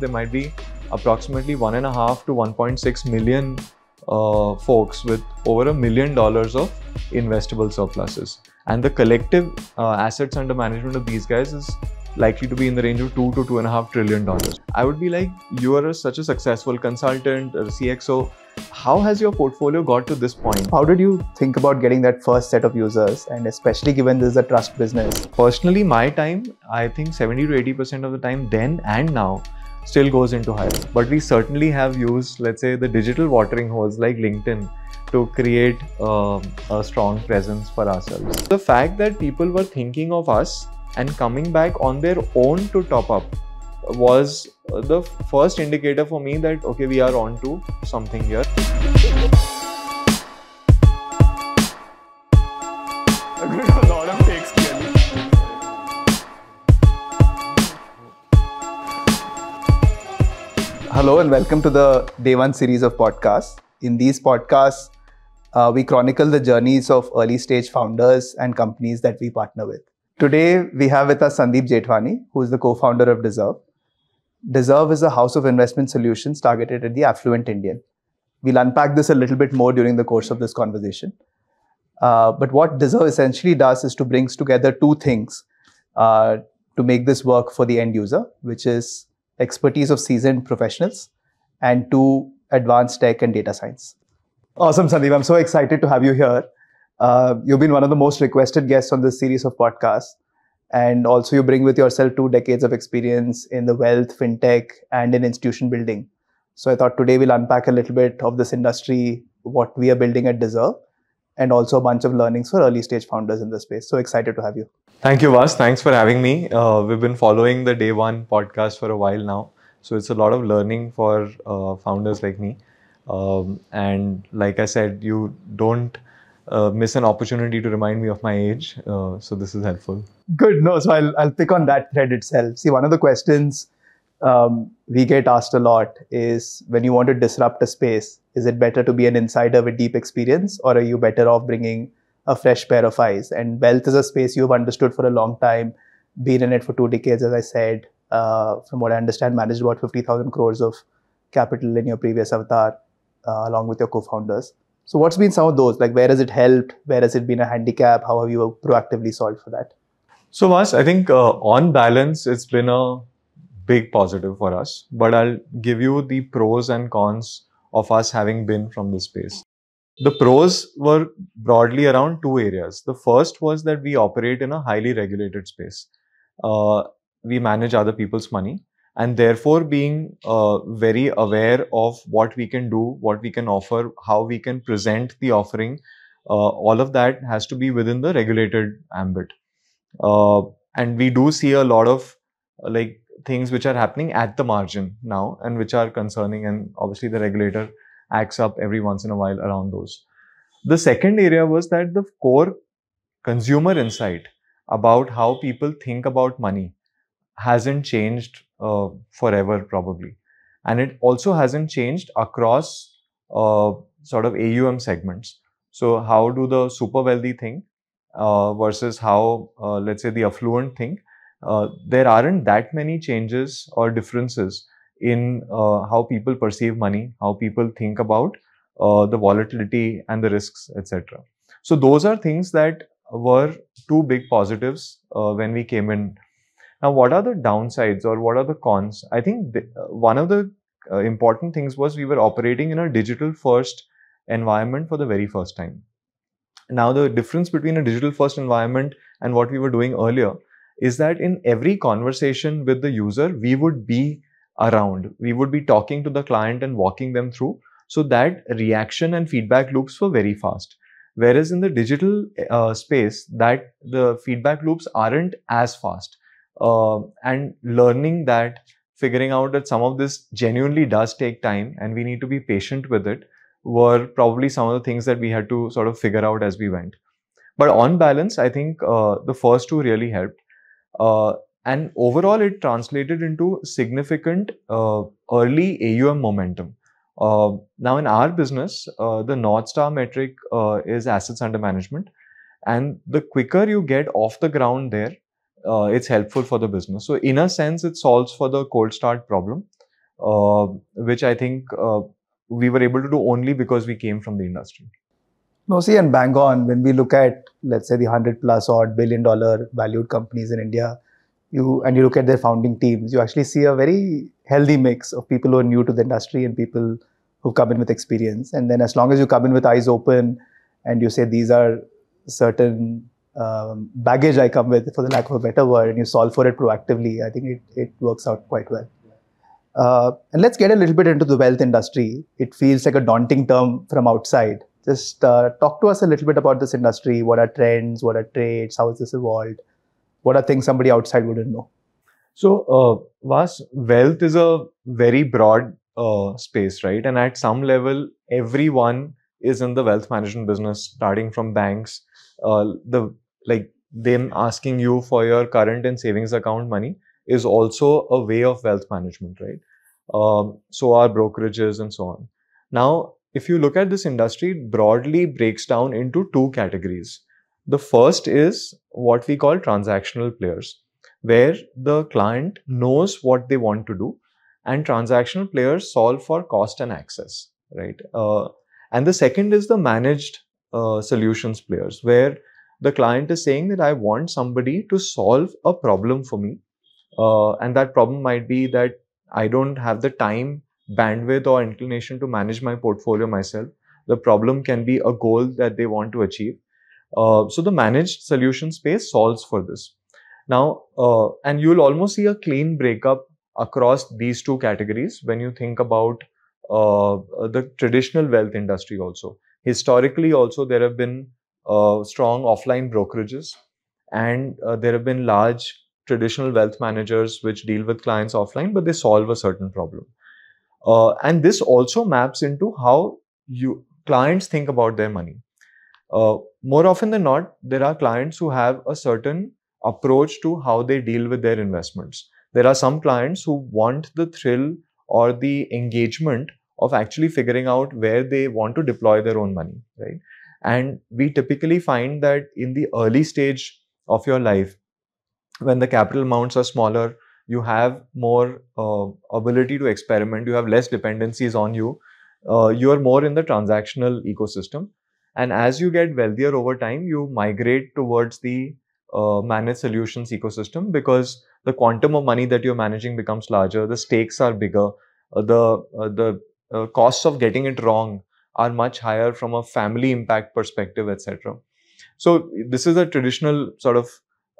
there might be approximately one and a half to 1.6 million uh, folks with over a million dollars of investable surpluses. And the collective uh, assets under management of these guys is likely to be in the range of two to two and a half trillion dollars. I would be like, you are a, such a successful consultant, a CXO. How has your portfolio got to this point? How did you think about getting that first set of users, and especially given this is a trust business? Personally, my time, I think 70 to 80% of the time then and now still goes into hiring. But we certainly have used, let's say, the digital watering holes like LinkedIn to create um, a strong presence for ourselves. The fact that people were thinking of us and coming back on their own to top up was the first indicator for me that okay we are on to something here Hello and welcome to the day one series of podcasts. In these podcasts, uh, we chronicle the journeys of early stage founders and companies that we partner with. Today, we have with us Sandeep Jethwani, who is the co founder of Dezerv. Dezerv is a house of investment solutions targeted at the affluent Indian. We'll unpack this a little bit more during the course of this conversation. Uh, but what Dezerv essentially does is to brings together two things uh, to make this work for the end user, which is expertise of seasoned professionals and two advanced tech and data science. Awesome, Sandeep. I'm so excited to have you here. Uh, you've been one of the most requested guests on this series of podcasts. And also, you bring with yourself two decades of experience in the wealth, fintech, and in institution building. So, I thought today we'll unpack a little bit of this industry, what we are building at Dezerv, and also a bunch of learnings for early stage founders in the space. So excited to have you. Thank you, Vaas. Thanks for having me. Uh, we've been following the Day One podcast for a while now. So, it's a lot of learning for uh, founders like me. Um, and like I said, you don't uh, miss an opportunity to remind me of my age. Uh, so this is helpful. Good. No, so I'll, I'll pick on that thread itself. See, one of the questions um, we get asked a lot is when you want to disrupt a space, is it better to be an insider with deep experience or are you better off bringing a fresh pair of eyes? And wealth is a space you've understood for a long time, been in it for two decades, as I said. Uh, from what I understand, managed about 50,000 crores of capital in your previous avatar, uh, along with your co founders. So what's been some of those? Like where has it helped? Where has it been a handicap? How have you proactively solved for that? So Vaas, I think uh, on balance, it's been a big positive for us. But I'll give you the pros and cons of us having been from this space. The pros were broadly around two areas. The first was that we operate in a highly regulated space. Uh, we manage other people's money and therefore being uh, very aware of what we can do, what we can offer, how we can present the offering, uh, all of that has to be within the regulated ambit. Uh, and we do see a lot of uh, like things which are happening at the margin now and which are concerning and obviously the regulator acts up every once in a while around those. The second area was that the core consumer insight about how people think about money hasn't changed uh, forever probably and it also hasn't changed across uh, sort of AUM segments. So how do the super wealthy think uh, versus how uh, let's say the affluent think? Uh, there aren't that many changes or differences in uh, how people perceive money, how people think about the volatility and the risks, etc. So those are things that were two big positives when we came in now, what are the downsides or what are the cons? I think uh, one of the uh, important things was we were operating in a digital first environment for the very first time. Now, the difference between a digital first environment and what we were doing earlier is that in every conversation with the user, we would be around. We would be talking to the client and walking them through. So that reaction and feedback loops were very fast. Whereas in the digital uh, space, that the feedback loops aren't as fast uh, and learning that figuring out that some of this genuinely does take time and we need to be patient with it were probably some of the things that we had to sort of figure out as we went but on balance i think uh, the first two really helped uh, and overall it translated into significant uh, early aum momentum uh, now in our business uh, the north star metric is assets under management and the quicker you get off the ground there uh, it's helpful for the business. So in a sense, it solves for the cold start problem. uh, which I think uh, we were able to do only because we came from the industry. No, see, and bang on, when we look at, let's say, the 100 plus odd billion dollar valued companies in India, you and you look at their founding teams, you actually see a very healthy mix of people who are new to the industry and people who come in with experience. And then, as long as you come in with eyes open and you say these are certain um, baggage I come with, for the lack of a better word, and you solve for it proactively, I think it, it works out quite well. Uh, and let's get a little bit into the wealth industry. It feels like a daunting term from outside. Just uh, talk to us a little bit about this industry. What are trends? What are trades? How has this evolved? What are things somebody outside wouldn't know? So, uh, Vaas, wealth is a very broad uh, space, right? And at some level, everyone is in the wealth management business, starting from banks, uh, the like them asking you for your current and savings account money is also a way of wealth management, right? Um, so are brokerages and so on. Now, if you look at this industry, broadly breaks down into two categories. The first is what we call transactional players, where the client knows what they want to do, and transactional players solve for cost and access, right? Uh, and the second is the managed uh, solutions players, where the client is saying that I want somebody to solve a problem for me. Uh, and that problem might be that I don't have the time, bandwidth, or inclination to manage my portfolio myself. The problem can be a goal that they want to achieve. Uh, so the managed solution space solves for this. Now, uh, and you'll almost see a clean breakup across these two categories when you think about uh, the traditional wealth industry also. Historically, also, there have been uh, strong offline brokerages and uh, there have been large traditional wealth managers which deal with clients offline, but they solve a certain problem. And this also maps into how you clients think about their money. Uh, more often than not, there are clients who have a certain approach to how they deal with their investments. There are some clients who want the thrill or the engagement of actually figuring out where they want to deploy their own money, right? And we typically find that in the early stage of your life, when the capital amounts are smaller, you have more uh, ability to experiment, you have less dependencies on you, uh, you are more in the transactional ecosystem. And as you get wealthier over time, you migrate towards the uh, managed solutions ecosystem because the quantum of money that you're managing becomes larger, the stakes are bigger, uh, the uh, the uh, costs of getting it wrong are much higher from a family impact perspective, etc. So this is a traditional sort of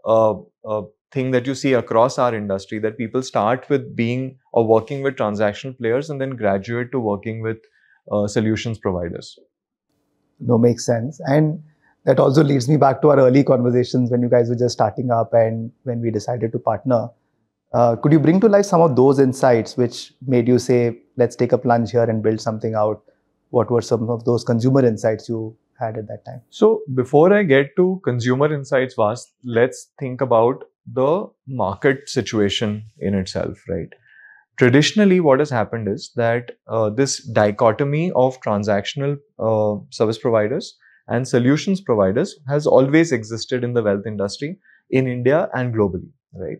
uh, uh, thing that you see across our industry that people start with being or working with transactional players and then graduate to working with solutions providers. No, makes sense. And that also leads me back to our early conversations when you guys were just starting up and when we decided to partner. Uh, could you bring to life some of those insights which made you say, let's take a plunge here and build something out? What were some of those consumer insights you had at that time? So, before I get to consumer insights, Vaas, let's think about the market situation in itself, right? Traditionally, what has happened is that uh, this dichotomy of transactional uh, service providers and solutions providers has always existed in the wealth industry in India and globally, right?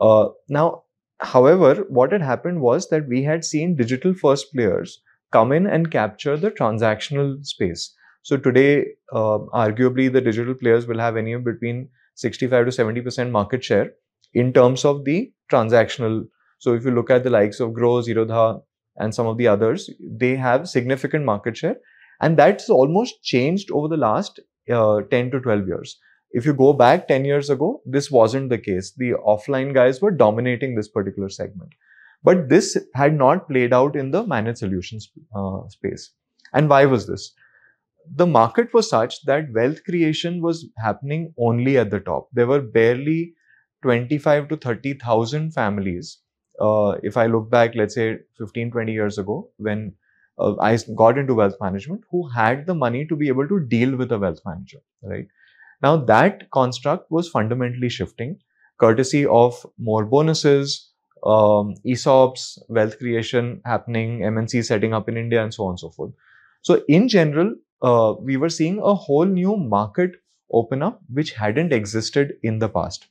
Uh, now, however, what had happened was that we had seen digital first players come in and capture the transactional space. So today, uh, arguably, the digital players will have anywhere between 65 to 70% market share in terms of the transactional. So if you look at the likes of Groww, Zerodha, and some of the others, they have significant market share. And that's almost changed over the last uh, 10 to 12 years. If you go back 10 years ago, this wasn't the case. The offline guys were dominating this particular segment. But this had not played out in the managed solutions uh, space. And why was this? The market was such that wealth creation was happening only at the top. There were barely 25 to 30,000 families. Uh, if I look back, let's say 15, 20 years ago, when uh, I got into wealth management, who had the money to be able to deal with a wealth manager, right? Now that construct was fundamentally shifting, courtesy of more bonuses, um, ESOPs, wealth creation happening, MNC setting up in India, and so on and so forth. So in general, uh, we were seeing a whole new market open up, which hadn't existed in the past.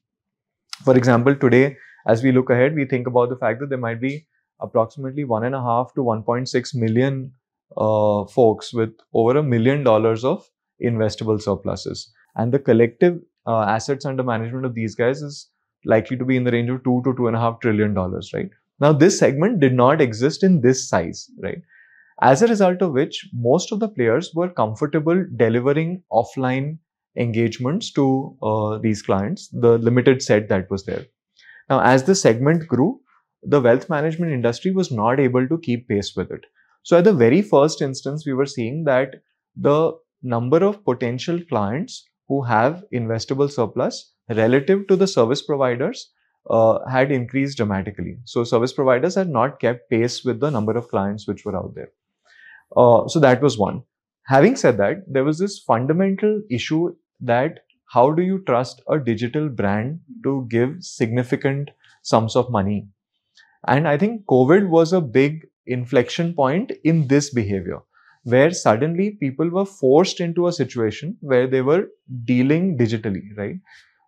For example, today, as we look ahead, we think about the fact that there might be approximately one and a half to 1.6 million uh, folks with over a million dollars of investable surpluses. And the collective uh, assets under management of these guys is likely to be in the range of two to two and a half trillion dollars, right? Now, this segment did not exist in this size, right? As a result of which, most of the players were comfortable delivering offline engagements to uh, these clients, the limited set that was there. Now, as the segment grew, the wealth management industry was not able to keep pace with it. So, at the very first instance, we were seeing that the number of potential clients who have investable surplus relative to the service providers uh, had increased dramatically. So, service providers had not kept pace with the number of clients which were out there. Uh, so, that was one. Having said that, there was this fundamental issue that how do you trust a digital brand to give significant sums of money? And I think COVID was a big inflection point in this behavior where suddenly people were forced into a situation where they were dealing digitally, right?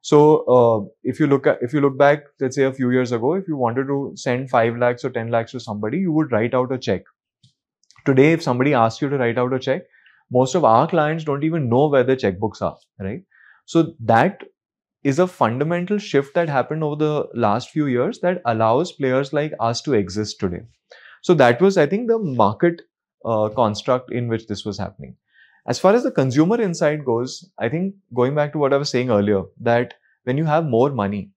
So uh, if you look at if you look back, let's say a few years ago, if you wanted to send five lakhs or ten lakhs to somebody, you would write out a check. Today, if somebody asks you to write out a check, most of our clients don't even know where their checkbooks are, right? So that is a fundamental shift that happened over the last few years that allows players like us to exist today. So that was, I think, the market uh, construct in which this was happening. As far as the consumer insight goes, I think going back to what I was saying earlier, that when you have more money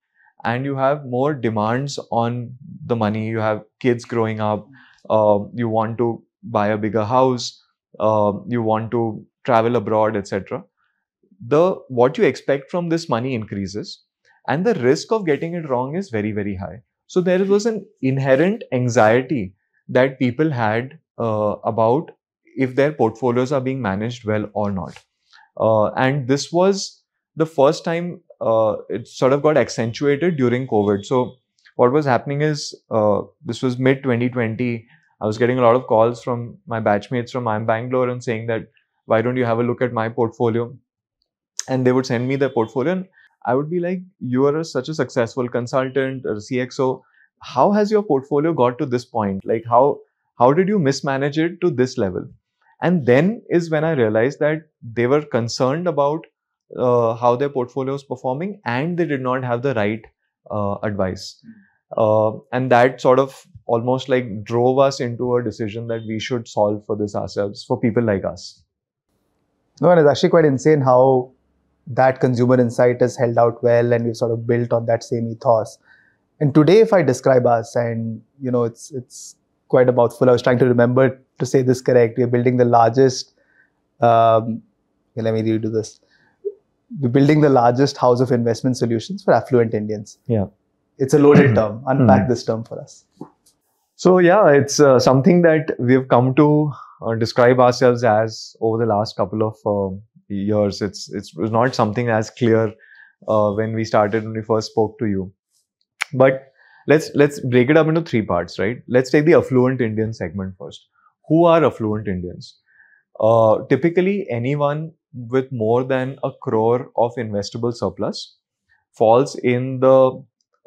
and you have more demands on the money, you have kids growing up, uh, you want to buy a bigger house, uh, you want to travel abroad, etc. The what you expect from this money increases, and the risk of getting it wrong is very very high. So there was an inherent anxiety that people had uh, about if their portfolios are being managed well or not. Uh, and this was the first time uh, it sort of got accentuated during COVID. So what was happening is uh, this was mid 2020. I was getting a lot of calls from my batchmates from IIM Bangalore and saying that why don't you have a look at my portfolio? And they would send me their portfolio, and I would be like, you are such a successful consultant or CXO. How has your portfolio got to this point? Like how how did you mismanage it to this level? And then is when I realized that they were concerned about uh, how their portfolio was performing and they did not have the right uh, advice. Uh, and that sort of almost like drove us into a decision that we should solve for this ourselves for people like us. No, and it's actually quite insane how that consumer insight has held out well and we've sort of built on that same ethos. And today, if I describe us, and you know, it's it's quite a mouthful. I was trying to remember to say this correct. We're building the largest. Um, okay, let me redo this. We're building the largest house of investment solutions for affluent Indians. Yeah, it's a loaded term. Unpack this term for us. So yeah, it's uh, something that we've come to uh, describe ourselves as over the last couple of uh, years. It's it's not something as clear uh, when we started when we first spoke to you, but let's let's break it up into three parts, right? Let's take the affluent Indian segment first. Who are affluent Indians? Uh, typically, anyone with more than a crore of investable surplus falls in the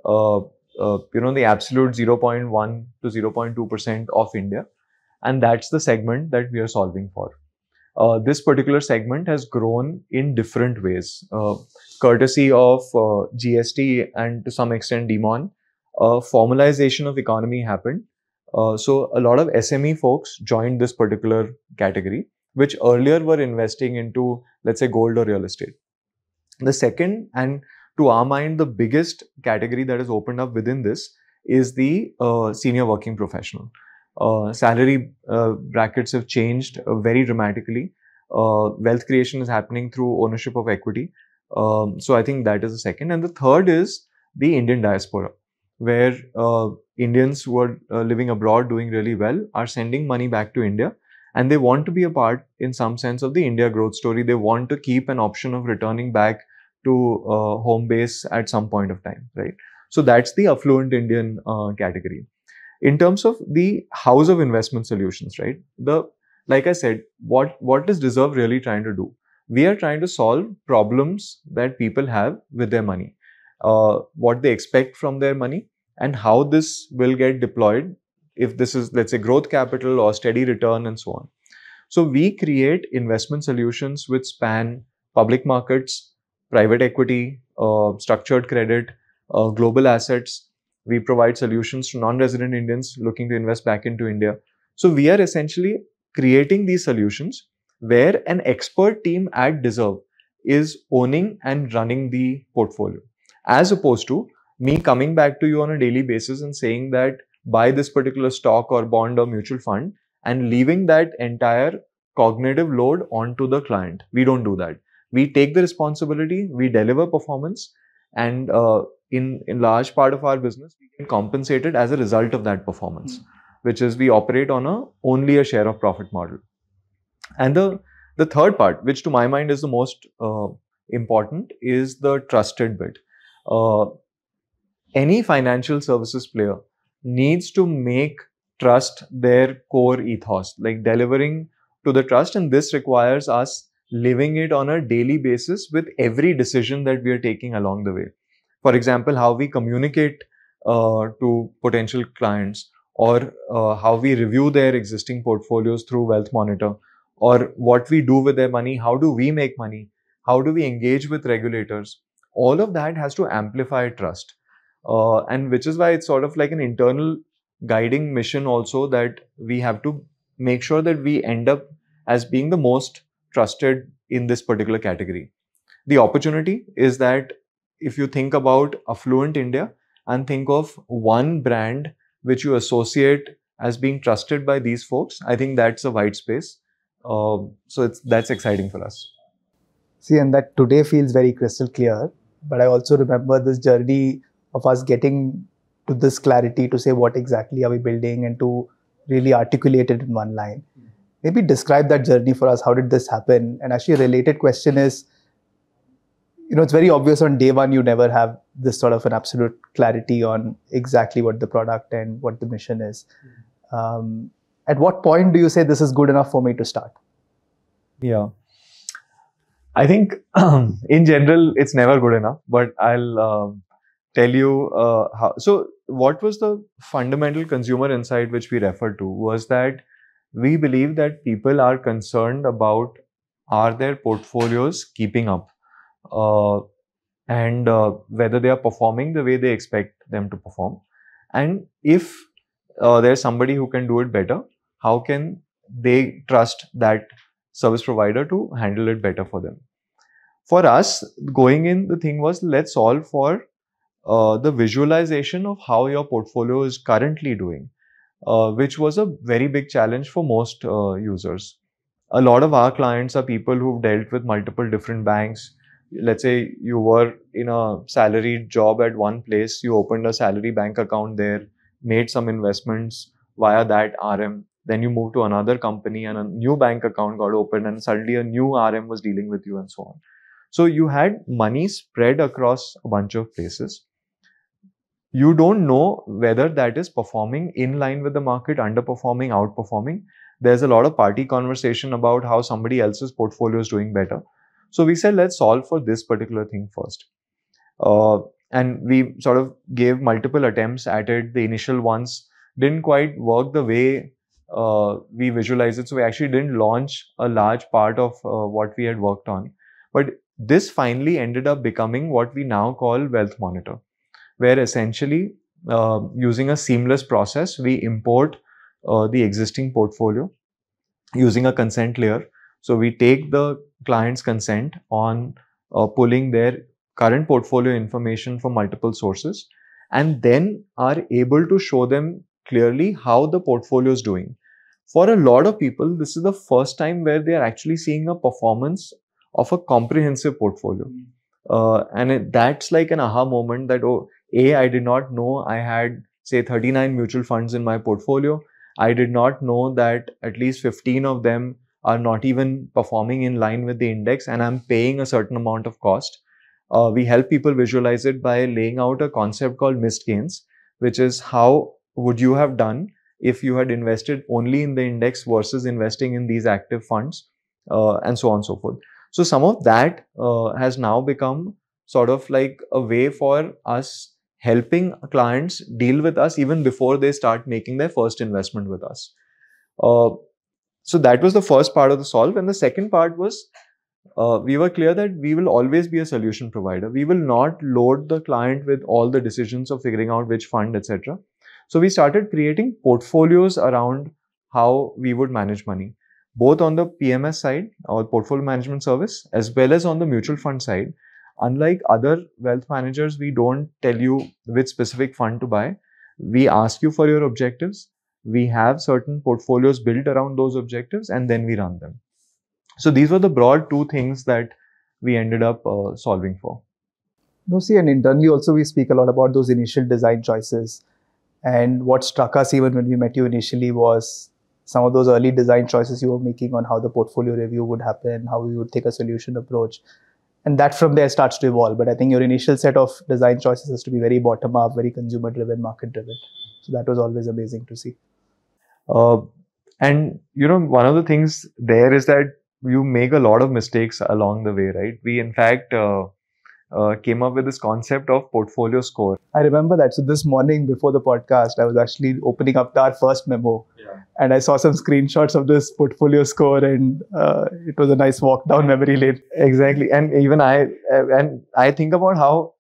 uh, uh, you know the absolute 0.1 to 0.2 percent of India, and that's the segment that we are solving for. Uh, this particular segment has grown in different ways, uh, courtesy of uh, GST and to some extent DeMon a formalization of economy happened. Uh, so a lot of SME folks joined this particular category, which earlier were investing into, let's say, gold or real estate. The second, and to our mind, the biggest category that has opened up within this is the uh, senior working professional. Uh, salary uh, brackets have changed uh, very dramatically. Uh, wealth creation is happening through ownership of equity. Um, so I think that is the second. And the third is the Indian diaspora where uh, Indians who are living abroad doing really well are sending money back to India and they want to be a part in some sense of the India growth story. They want to keep an option of returning back to uh, home base at some point of time, right? So that's the affluent Indian uh, category. In terms of the house of investment solutions, right? The like I said, what what is Dezerv really trying to do? We are trying to solve problems that people have with their money. Uh, what they expect from their money and how this will get deployed if this is, let's say, growth capital or steady return and so on. So we create investment solutions which span public markets, private equity, uh, structured credit, uh, global assets. We provide solutions to non-resident Indians looking to invest back into India. So we are essentially creating these solutions where an expert team at Dezerv is owning and running the portfolio, as opposed to me coming back to you on a daily basis and saying that buy this particular stock or bond or mutual fund and leaving that entire cognitive load onto the client. We don't do that. We take the responsibility, we deliver performance, and uh, in in large part of our business, we get compensated as a result of that performance, mm. which is we operate on a only a share of profit model. And the the third part, which to my mind is the most uh, important, is the trusted bit. Uh, any financial services player needs to make trust their core ethos, like delivering to the trust. And this requires us living it on a daily basis with every decision that we are taking along the way. For example, how we communicate uh, to potential clients or uh, how we review their existing portfolios through Wealth Monitor or what we do with their money, how do we make money, how do we engage with regulators. All of that has to amplify trust. Uh, and which is why it's sort of like an internal guiding mission also that we have to make sure that we end up as being the most trusted in this particular category. The opportunity is that if you think about affluent India and think of one brand which you associate as being trusted by these folks, I think that's a white space. Uh, so it's that's exciting for us. See, and that today feels very crystal clear. But I also remember this journey of us getting to this clarity to say what exactly are we building and to really articulate it in one line. Maybe describe that journey for us. How did this happen? And actually, a related question is, you know, it's very obvious on day one you never have this sort of an absolute clarity on exactly what the product and what the mission is. Um, at what point do you say this is good enough for me to start? Yeah. I think in general, it's never good enough, but I'll um, tell you uh, how. So, what was the fundamental consumer insight which we referred to was that we believe that people are concerned about are their portfolios keeping up and uh, whether they are performing the way they expect them to perform. And if uh, there's somebody who can do it better, how can they trust that service provider to handle it better for them? For us, going in, the thing was let's solve for uh, the visualization of how your portfolio is currently doing, uh, which was a very big challenge for most uh, users. A lot of our clients are people who've dealt with multiple different banks. Let's say you were in a salaried job at one place, you opened a salary bank account there, made some investments via that RM. Then you moved to another company and a new bank account got opened, and suddenly a new RM was dealing with you, and so on. So you had money spread across a bunch of places you don't know whether that is performing in line with the market, underperforming, outperforming. There's a lot of party conversation about how somebody else's portfolio is doing better. So we said, let's solve for this particular thing first. Uh, and we sort of gave multiple attempts at it. The initial ones didn't quite work the way uh, we visualized it. So we actually didn't launch a large part of uh, what we had worked on. But this finally ended up becoming what we now call Wealth Monitor where essentially uh, using a seamless process, we import uh, the existing portfolio using a consent layer. So we take the client's consent on uh, pulling their current portfolio information from multiple sources and then are able to show them clearly how the portfolio is doing. For a lot of people, this is the first time where they are actually seeing a performance of a comprehensive portfolio. Hmm. Uh, and it, that's like an aha moment that, oh, a, I did not know I had, say, 39 mutual funds in my portfolio. I did not know that at least 15 of them are not even performing in line with the index and I'm paying a certain amount of cost. Uh, we help people visualize it by laying out a concept called missed gains, which is how would you have done if you had invested only in the index versus investing in these active funds uh, and so on and so forth. So some of that uh, has now become sort of like a way for us helping clients deal with us even before they start making their first investment with us. So that was the first part of the solve. And the second part was uh, we were clear that we will always be a solution provider. We will not load the client with all the decisions of figuring out which fund, etc. So we started creating portfolios around how we would manage money, both on the PMS side or portfolio management service, as well as on the mutual fund side unlike other wealth managers, we don't tell you which specific fund to buy. We ask you for your objectives. We have certain portfolios built around those objectives and then we run them. So these were the broad two things that we ended up uh, solving for. No, see, and internally also we speak a lot about those initial design choices. And what struck us even when we met you initially was some of those early design choices you were making on how the portfolio review would happen, how we would take a solution approach and that from there starts to evolve but i think your initial set of design choices has to be very bottom up very consumer driven market driven so that was always amazing to see uh, and you know one of the things there is that you make a lot of mistakes along the way right we in fact uh, uh, came up with this concept of portfolio score. I remember that. So this morning before the podcast, I was actually opening up our first memo, yeah. and I saw some screenshots of this portfolio score, and uh, it was a nice walk down memory lane. Exactly, and even I and I think about how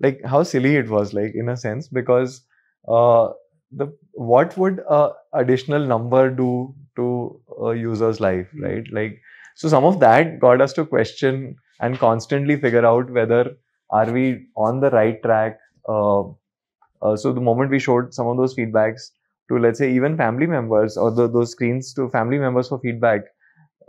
like how silly it was, like in a sense, because uh, the what would a additional number do to a user's life, hmm. right? Like so, some of that got us to question and constantly figure out whether are we on the right track. Uh, uh, so the moment we showed some of those feedbacks to let's say even family members or the, those screens to family members for feedback,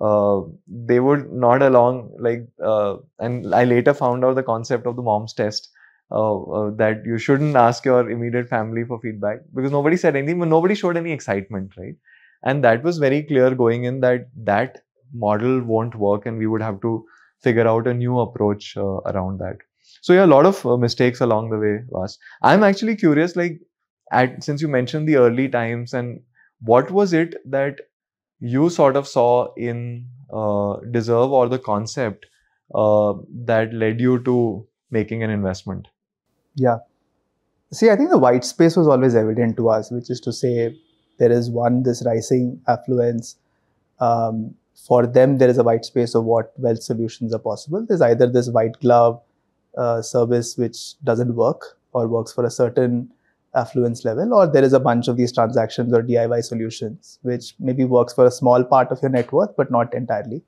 uh, they would nod along like. Uh, and I later found out the concept of the mom's test. Uh, uh, that you shouldn't ask your immediate family for feedback because nobody said anything, but nobody showed any excitement, right? And that was very clear going in that that model won't work, and we would have to figure out a new approach uh, around that. So yeah, a lot of uh, mistakes along the way, Vaas. I'm actually curious, like, at since you mentioned the early times, and what was it that you sort of saw in uh, Dezerv or the concept uh, that led you to making an investment? Yeah. See, I think the white space was always evident to us, which is to say, there is one, this rising affluence. Um, for them, there is a white space of what wealth solutions are possible. There's either this white glove uh, service which doesn't work or works for a certain affluence level, or there is a bunch of these transactions or DIY solutions which maybe works for a small part of your net worth but not entirely.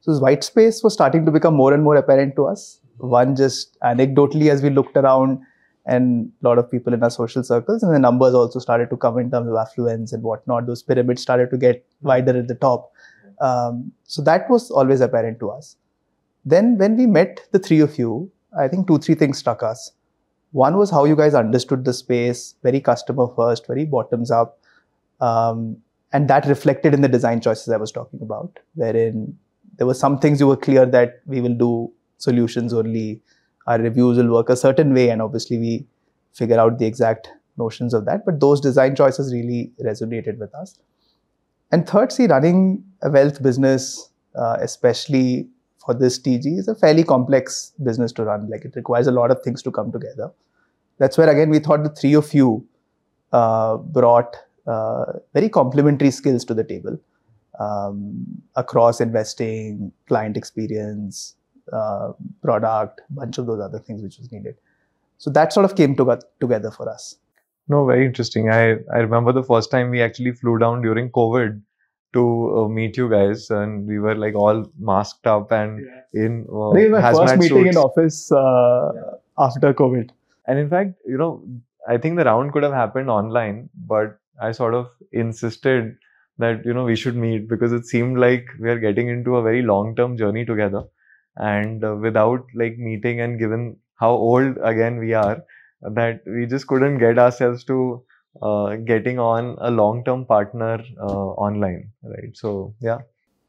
So this white space was starting to become more and more apparent to us. One just anecdotally as we looked around and a lot of people in our social circles and the numbers also started to come in terms of affluence and whatnot. Those pyramids started to get wider at the top. Um, so that was always apparent to us. Then when we met the three of you, I think two, three things struck us. One was how you guys understood the space, very customer first, very bottoms up. Um, and that reflected in the design choices I was talking about, wherein there were some things you were clear that we will do solutions only, our reviews will work a certain way, and obviously we figure out the exact notions of that. But those design choices really resonated with us. And third, see, running a wealth business, uh, especially for this TG, is a fairly complex business to run. Like it requires a lot of things to come together. That's where again we thought the three of you uh, brought uh, very complementary skills to the table um, across investing, client experience, uh, product, bunch of those other things which was needed. So that sort of came to, together for us. No, very interesting. I, I remember the first time we actually flew down during COVID to uh, meet you guys, and we were like all masked up and yeah. in uh, I think my first meeting suits. in office uh, yeah. after COVID. And in fact, you know, I think the round could have happened online, but I sort of insisted that you know we should meet because it seemed like we are getting into a very long term journey together, and uh, without like meeting and given how old again we are that we just couldn't get ourselves to uh, getting on a long-term partner uh, online, right? So yeah.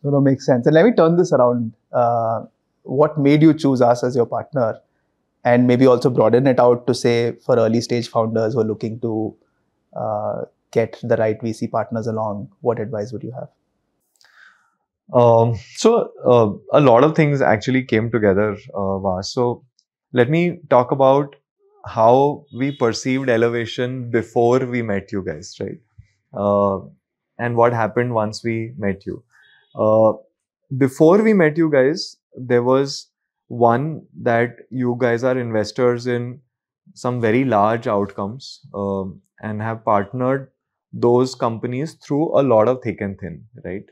No, no, makes sense. And let me turn this around. Uh, what made you choose us as your partner? And maybe also broaden it out to say for early stage founders who are looking to uh, get the right VC partners along, what advice would you have? Um, so uh, a lot of things actually came together, uh, Vaas. So let me talk about how we perceived elevation before we met you guys, right? Uh, and what happened once we met you. Uh, before we met you guys, there was one that you guys are investors in some very large outcomes um, and have partnered those companies through a lot of thick and thin, right?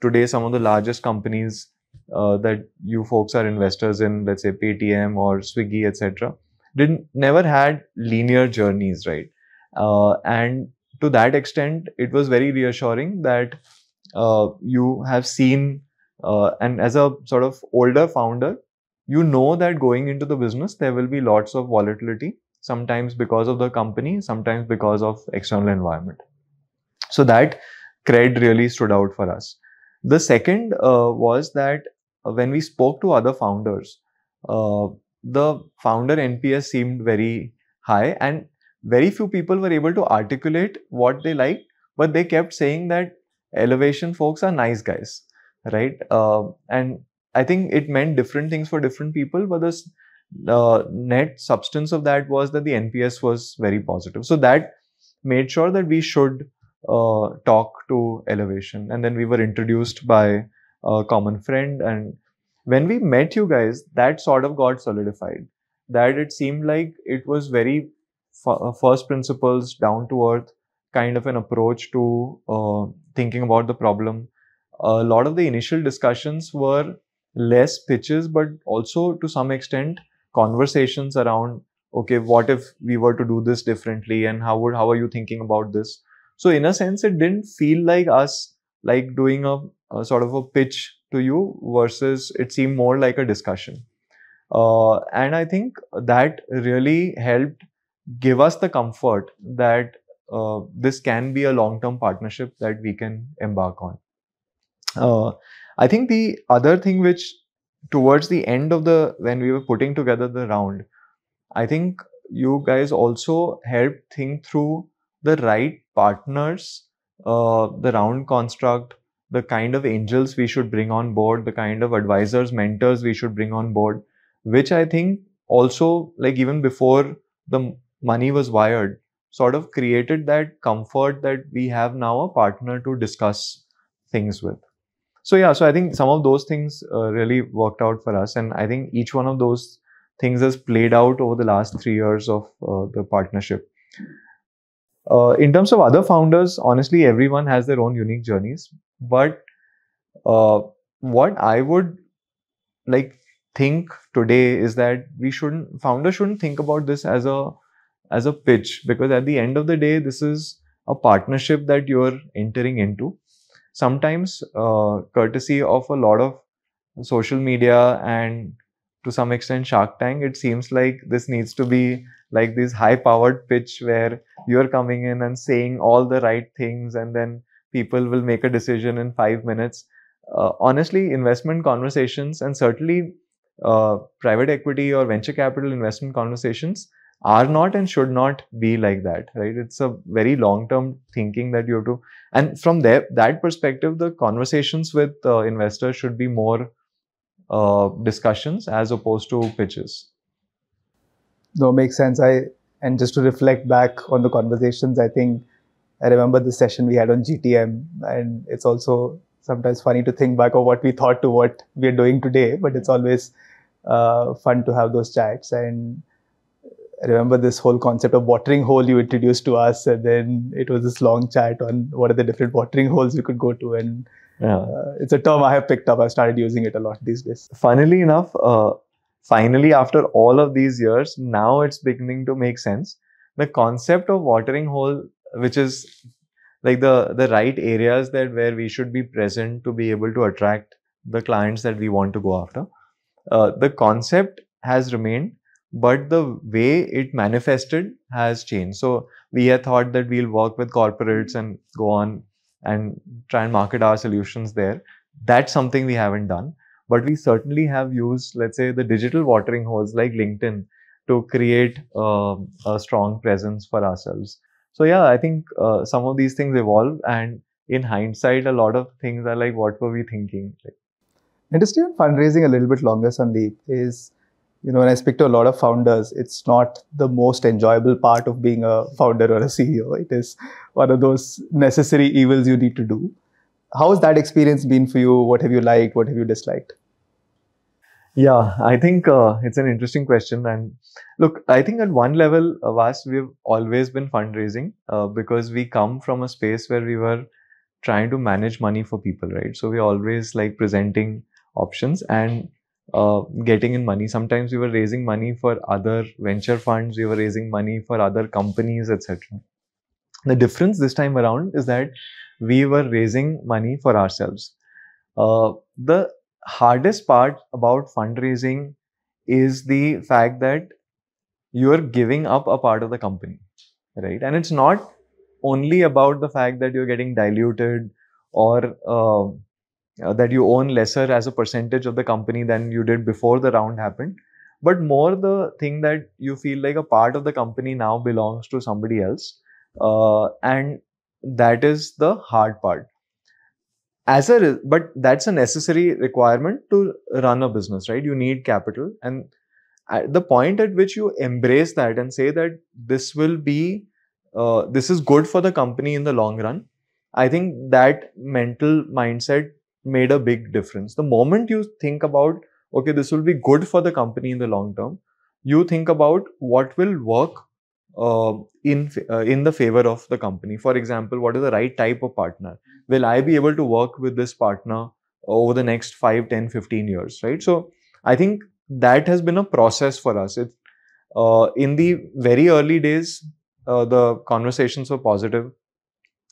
Today, some of the largest companies uh, that you folks are investors in, let's say Paytm or Swiggy, etc., didn't never had linear journeys, right? Uh, and to that extent, it was very reassuring that uh, you have seen, uh, and as a sort of older founder, you know that going into the business there will be lots of volatility sometimes because of the company sometimes because of external environment so that cred really stood out for us the second uh, was that uh, when we spoke to other founders uh, the founder nps seemed very high and very few people were able to articulate what they liked but they kept saying that elevation folks are nice guys right uh, and I think it meant different things for different people, but the uh, net substance of that was that the NPS was very positive. So that made sure that we should talk to Elevation. And then we were introduced by a common friend. And when we met you guys, that sort of got solidified. That it seemed like it was very uh, first principles, down to earth kind of an approach to uh, thinking about the problem. A lot of the initial discussions were less pitches, but also to some extent conversations around okay, what if we were to do this differently, and how would how are you thinking about this? So in a sense, it didn't feel like us like doing a, a sort of a pitch to you versus it seemed more like a discussion. Uh, and I think that really helped give us the comfort that uh, this can be a long-term partnership that we can embark on. Uh, I think the other thing which towards the end of the when we were putting together the round, I think you guys also helped think through the right partners, uh, the round construct, the kind of angels we should bring on board, the kind of advisors, mentors we should bring on board, which I think also like even before the money was wired, sort of created that comfort that we have now a partner to discuss things with. So yeah so i think some of those things uh, really worked out for us and i think each one of those things has played out over the last three years of uh, the partnership uh, in terms of other founders honestly everyone has their own unique journeys. But uh, what i would like think today is that we shouldn't founders shouldn't think about this as a as a pitch. Because at the end of the day this is a partnership that you're entering into. Sometimes uh, courtesy of a lot of social media and to some extent Shark Tank, it seems like this needs to be like this high powered pitch where you're coming in and saying all the right things and then people will make a decision in five minutes. Uh, honestly, investment conversations and certainly uh, private equity or venture capital investment conversations are not and should not be like that, right? It's a very long term thinking that you have to, and from there, that perspective, the conversations with uh, investors should be more uh, discussions as opposed to pitches. No, makes sense. I and just to reflect back on the conversations, I think I remember the session we had on GTM, and it's also sometimes funny to think back of what we thought to what we're doing today, but it's always uh, fun to have those chats and I remember this whole concept of watering hole you introduced to us, and then it was this long chat on what are the different watering holes you could go to, and yeah. uh, it's a term I have picked up. I've started using it a lot these days. Funnily enough, uh, finally after all of these years, now it's beginning to make sense. The concept of watering hole, which is like the the right areas that where we should be present to be able to attract the clients that we want to go after. Uh, the concept has remained but the way it manifested has changed. So we had thought that we'll work with corporates and go on and try and market our solutions there. That's something we haven't done. But we certainly have used, let's say, the digital watering holes like LinkedIn to create uh, a strong presence for ourselves. So yeah, I think uh, some of these things evolve, and in hindsight, a lot of things are like, what were we thinking? And to stay on fundraising a little bit longer, Sandeep, is you know, when I speak to a lot of founders, it's not the most enjoyable part of being a founder or a CEO. It is one of those necessary evils you need to do. How has that experience been for you? What have you liked? What have you disliked? Yeah, I think uh, it's an interesting question. And look, I think at one level, uh, Vaas, we've always been fundraising uh, because we come from a space where we were trying to manage money for people, right? So we always like presenting options and uh, getting in money. Sometimes we were raising money for other venture funds, we were raising money for other companies, etc. The difference this time around is that we were raising money for ourselves. Uh, the hardest part about fundraising is the fact that you're giving up a part of the company, right? And it's not only about the fact that you're getting diluted or uh, uh, that you own lesser as a percentage of the company than you did before the round happened, but more the thing that you feel like a part of the company now belongs to somebody else. Uh, and that is the hard part. As a but that's a necessary requirement to run a business right? You need capital. And at the point at which you embrace that and say that this will be uh, this is good for the company in the long run i think that mental mindset made a big difference. The moment you think about okay this will be good for the company in the long term you think about what will work uh, in uh, in the favor of the company. For example what is the right type of partner? Will i be able to work with this partner over the next 5 10 15 years right? So i think that has been a process for us. It uh, in the very early days uh, the conversations were positive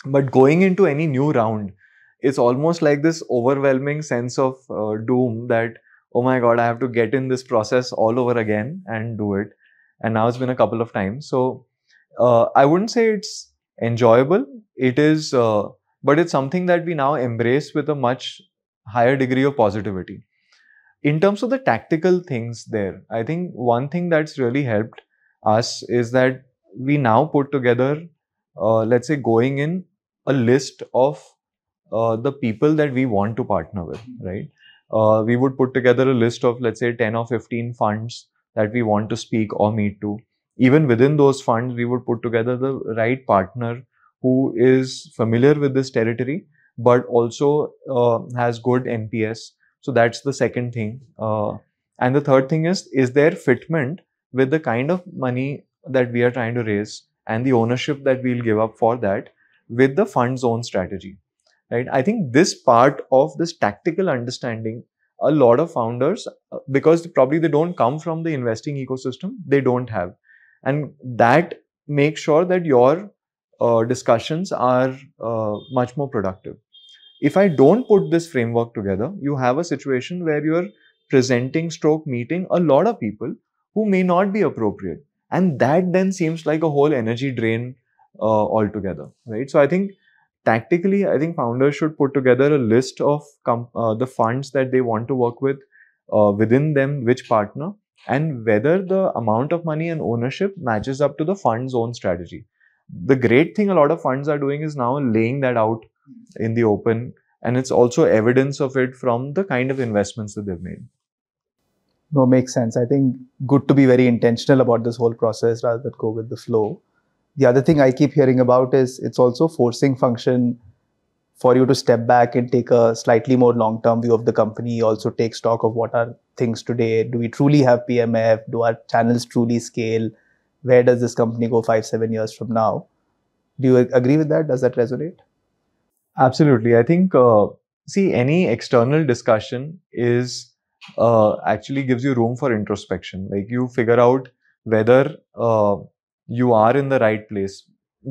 but going into any new round it's almost like this overwhelming sense of uh, doom that oh my god i have to get in this process all over again and do it and now it's been a couple of times. So uh, I wouldn't say it's enjoyable. It is, uh, but it's something that we now embrace with a much higher degree of positivity. In terms of the tactical things there, I think one thing that's really helped us is that we now put together, uh, let's say, going in a list of uh, the people that we want to partner with, right? Uh, we would put together a list of, let's say, 10 or 15 funds that we want to speak or meet to. Even within those funds, we would put together the right partner who is familiar with this territory, but also uh, has good NPS. So that's the second thing. Uh, and the third thing is, is there fitment with the kind of money that we are trying to raise and the ownership that we'll give up for that with the fund's own strategy, right? I think this part of this tactical understanding a lot of founders uh, because probably they don't come from the investing ecosystem they don't have. And that makes sure that your uh, discussions are uh, much more productive. If i don't put this framework together you have a situation where you're presenting stroke meeting a lot of people who may not be appropriate. And that then seems like a whole energy drain uh, altogether right? So i think tactically, I think founders should put together a list of uh, the funds that they want to work with, uh, within them, which partner, and whether the amount of money and ownership matches up to the fund's own strategy. The great thing a lot of funds are doing is now laying that out in the open, and it's also evidence of it from the kind of investments that they've made. No, makes sense. I think good to be very intentional about this whole process rather than go with the flow the other thing I keep hearing about is it's also forcing function for you to step back and take a slightly more long-term view of the company. Also take stock of what are things today. Do we truly have PMF? Do our channels truly scale? Where does this company go five, seven years from now? Do you agree with that? Does that resonate? Absolutely. I think uh, see any external discussion is uh, actually gives you room for introspection. Like you figure out whether uh, you are in the right place.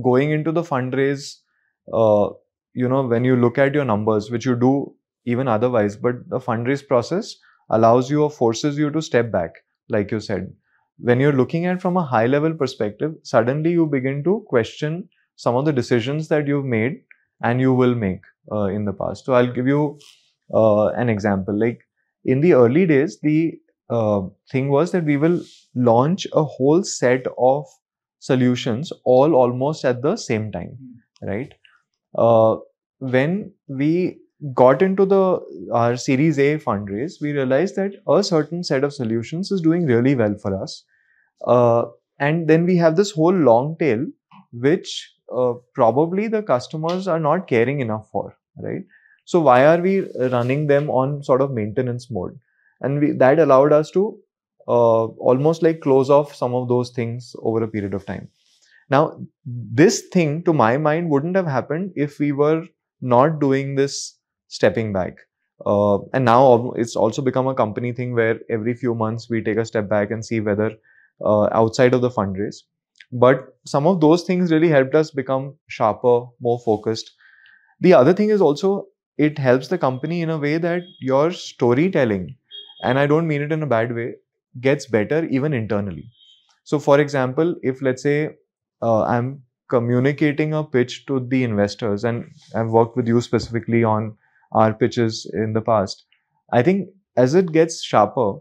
Going into the fundraise, uh, you know, when you look at your numbers, which you do even otherwise, but the fundraise process allows you or forces you to step back, like you said. When you're looking at from a high level perspective, suddenly you begin to question some of the decisions that you've made and you will make uh, in the past. So I'll give you uh, an example. Like in the early days, the uh, thing was that we will launch a whole set of solutions all almost at the same time, hmm. right? Uh, when we got into the our Series A fundraise, we realized that a certain set of solutions is doing really well for us. Uh, and then we have this whole long tail, which uh, probably the customers are not caring enough for, right? So why are we running them on sort of maintenance mode? And we, that allowed us to uh, almost like close off some of those things over a period of time. Now, this thing to my mind wouldn't have happened if we were not doing this stepping back. Uh, and now it's also become a company thing where every few months we take a step back and see whether uh, outside of the fundraise. But some of those things really helped us become sharper, more focused. The other thing is also it helps the company in a way that your storytelling, and I don't mean it in a bad way, gets better even internally. So, for example, if let's say uh, I'm communicating a pitch to the investors, and I've worked with you specifically on our pitches in the past, I think as it gets sharper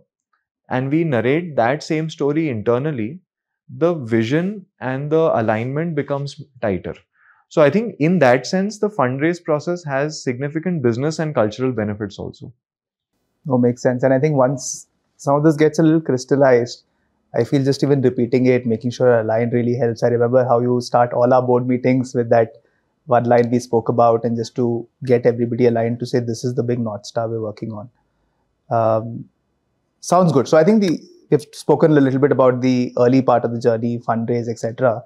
and we narrate that same story internally, the vision and the alignment becomes tighter. So I think in that sense, the fundraise process has significant business and cultural benefits also. Oh, makes sense. And I think once some of this gets a little crystallized, I feel just even repeating it, making sure aligned really helps. I remember how you start all our board meetings with that one line we spoke about, and just to get everybody aligned to say this is the big north star we're working on. Um, sounds good. So I think the we've spoken a little bit about the early part of the journey, fundraise, etc.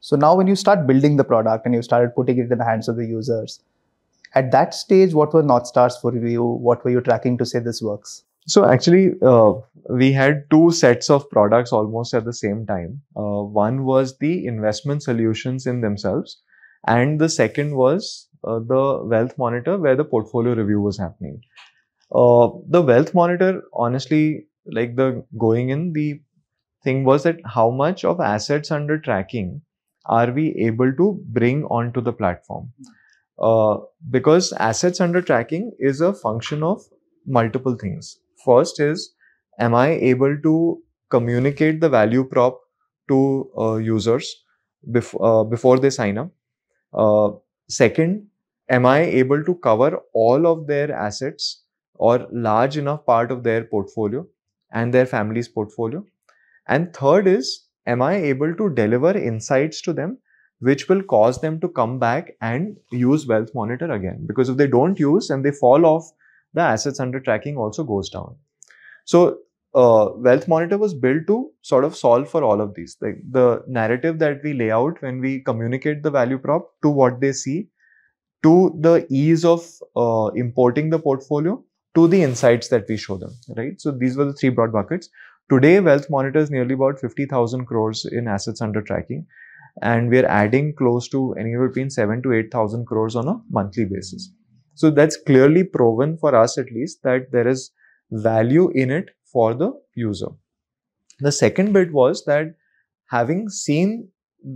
So now when you start building the product and you started putting it in the hands of the users, at that stage, what were North Stars for you? What were you tracking to say this works? So actually, uh, we had two sets of products almost at the same time. Uh, one was the investment solutions in themselves, and the second was uh, the wealth monitor where the portfolio review was happening. Uh, the wealth monitor, honestly, like the going in, the thing was that how much of assets under tracking are we able to bring onto the platform? Uh, because assets under tracking is a function of multiple things. First is, am I able to communicate the value prop to uh, users bef- uh, before they sign up? Uh, second, am I able to cover all of their assets or large enough part of their portfolio and their family's portfolio? And third is, am I able to deliver insights to them which will cause them to come back and use Wealth Monitor again? Because if they don't use and they fall off, the assets under tracking also goes down. So, uh, Wealth Monitor was built to sort of solve for all of these. Like the narrative that we lay out when we communicate the value prop to what they see, to the ease of uh, importing the portfolio, to the insights that we show them, right? So these were the three broad buckets. Today, Wealth Monitor is nearly about 50,000 crores in assets under tracking, and we're adding close to anywhere between 7 to 8,000 crores on a monthly basis. So that's clearly proven for us at least that there is value in it for the user. The second bit was that having seen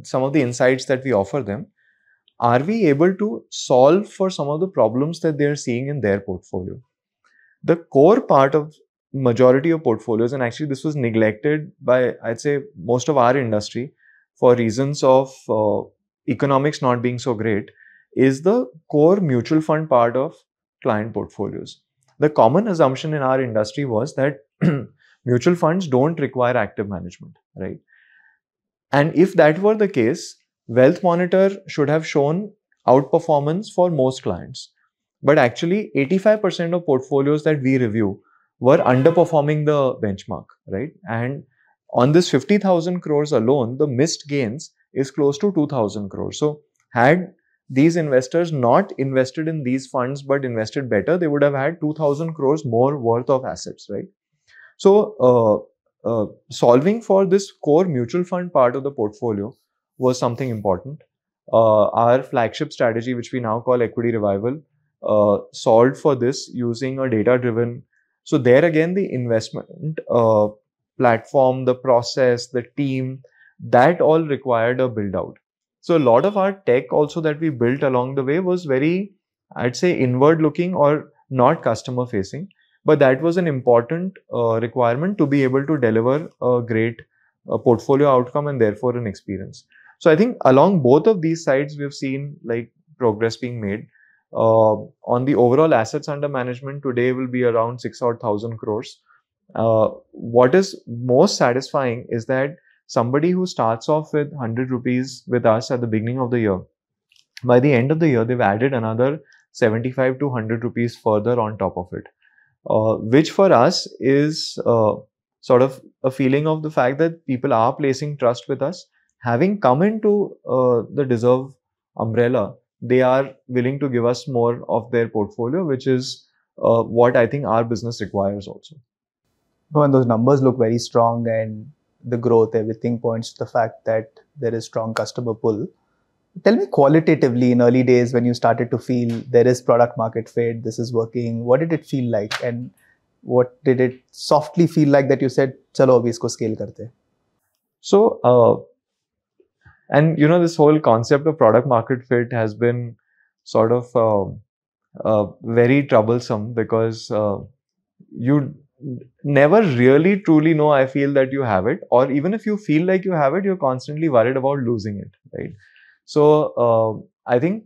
some of the insights that we offer them, are we able to solve for some of the problems that they're seeing in their portfolio? The core part of majority of portfolios, and actually this was neglected by, I'd say, most of our industry for reasons of uh, economics not being so great, is the core mutual fund part of client portfolios. The common assumption in our industry was that mutual funds don't require active management, right? And if that were the case, Wealth Monitor should have shown outperformance for most clients. But actually, 85% of portfolios that we review were underperforming the benchmark, right? And on this 50,000 crores alone, the missed gains is close to 2,000 crores. So, had these investors not invested in these funds but invested better, they would have had 2,000 crores more worth of assets, right? So, uh, uh, solving for this core mutual fund part of the portfolio was something important. Uh, our flagship strategy, which we now call Equity Revival, uh, solved for this using a data driven. So, there again, the investment uh, platform, the process, the team, that all required a build out. So, a lot of our tech also that we built along the way was very, I'd say, inward looking or not customer facing. But that was an important uh, requirement to be able to deliver a great uh, portfolio outcome and therefore an experience. So I think along both of these sides, we've seen like progress being made. uh, on the overall assets under management today will be around six or thousand crores. Uh, what is most satisfying is that somebody who starts off with 100 rupees with us at the beginning of the year, by the end of the year, they've added another 75 to 100 rupees further on top of it, uh, which for us is uh, sort of a feeling of the fact that people are placing trust with us. Having come into uh, the Dezerv umbrella, they are willing to give us more of their portfolio, which is uh, what I think our business requires also. Oh, and those numbers look very strong, and the growth, everything points to the fact that there is strong customer pull. Tell me qualitatively in early days when you started to feel there is product market fit, this is working, what did it feel like? And what did it softly feel like that you said, chalo abhi isko scale karte? So, uh, and you know, this whole concept of product market fit has been sort of uh, uh, very troublesome because uh, you never really truly know i feel that you have it. Or even if you feel like you have it you're constantly worried about losing it right? So uh, i think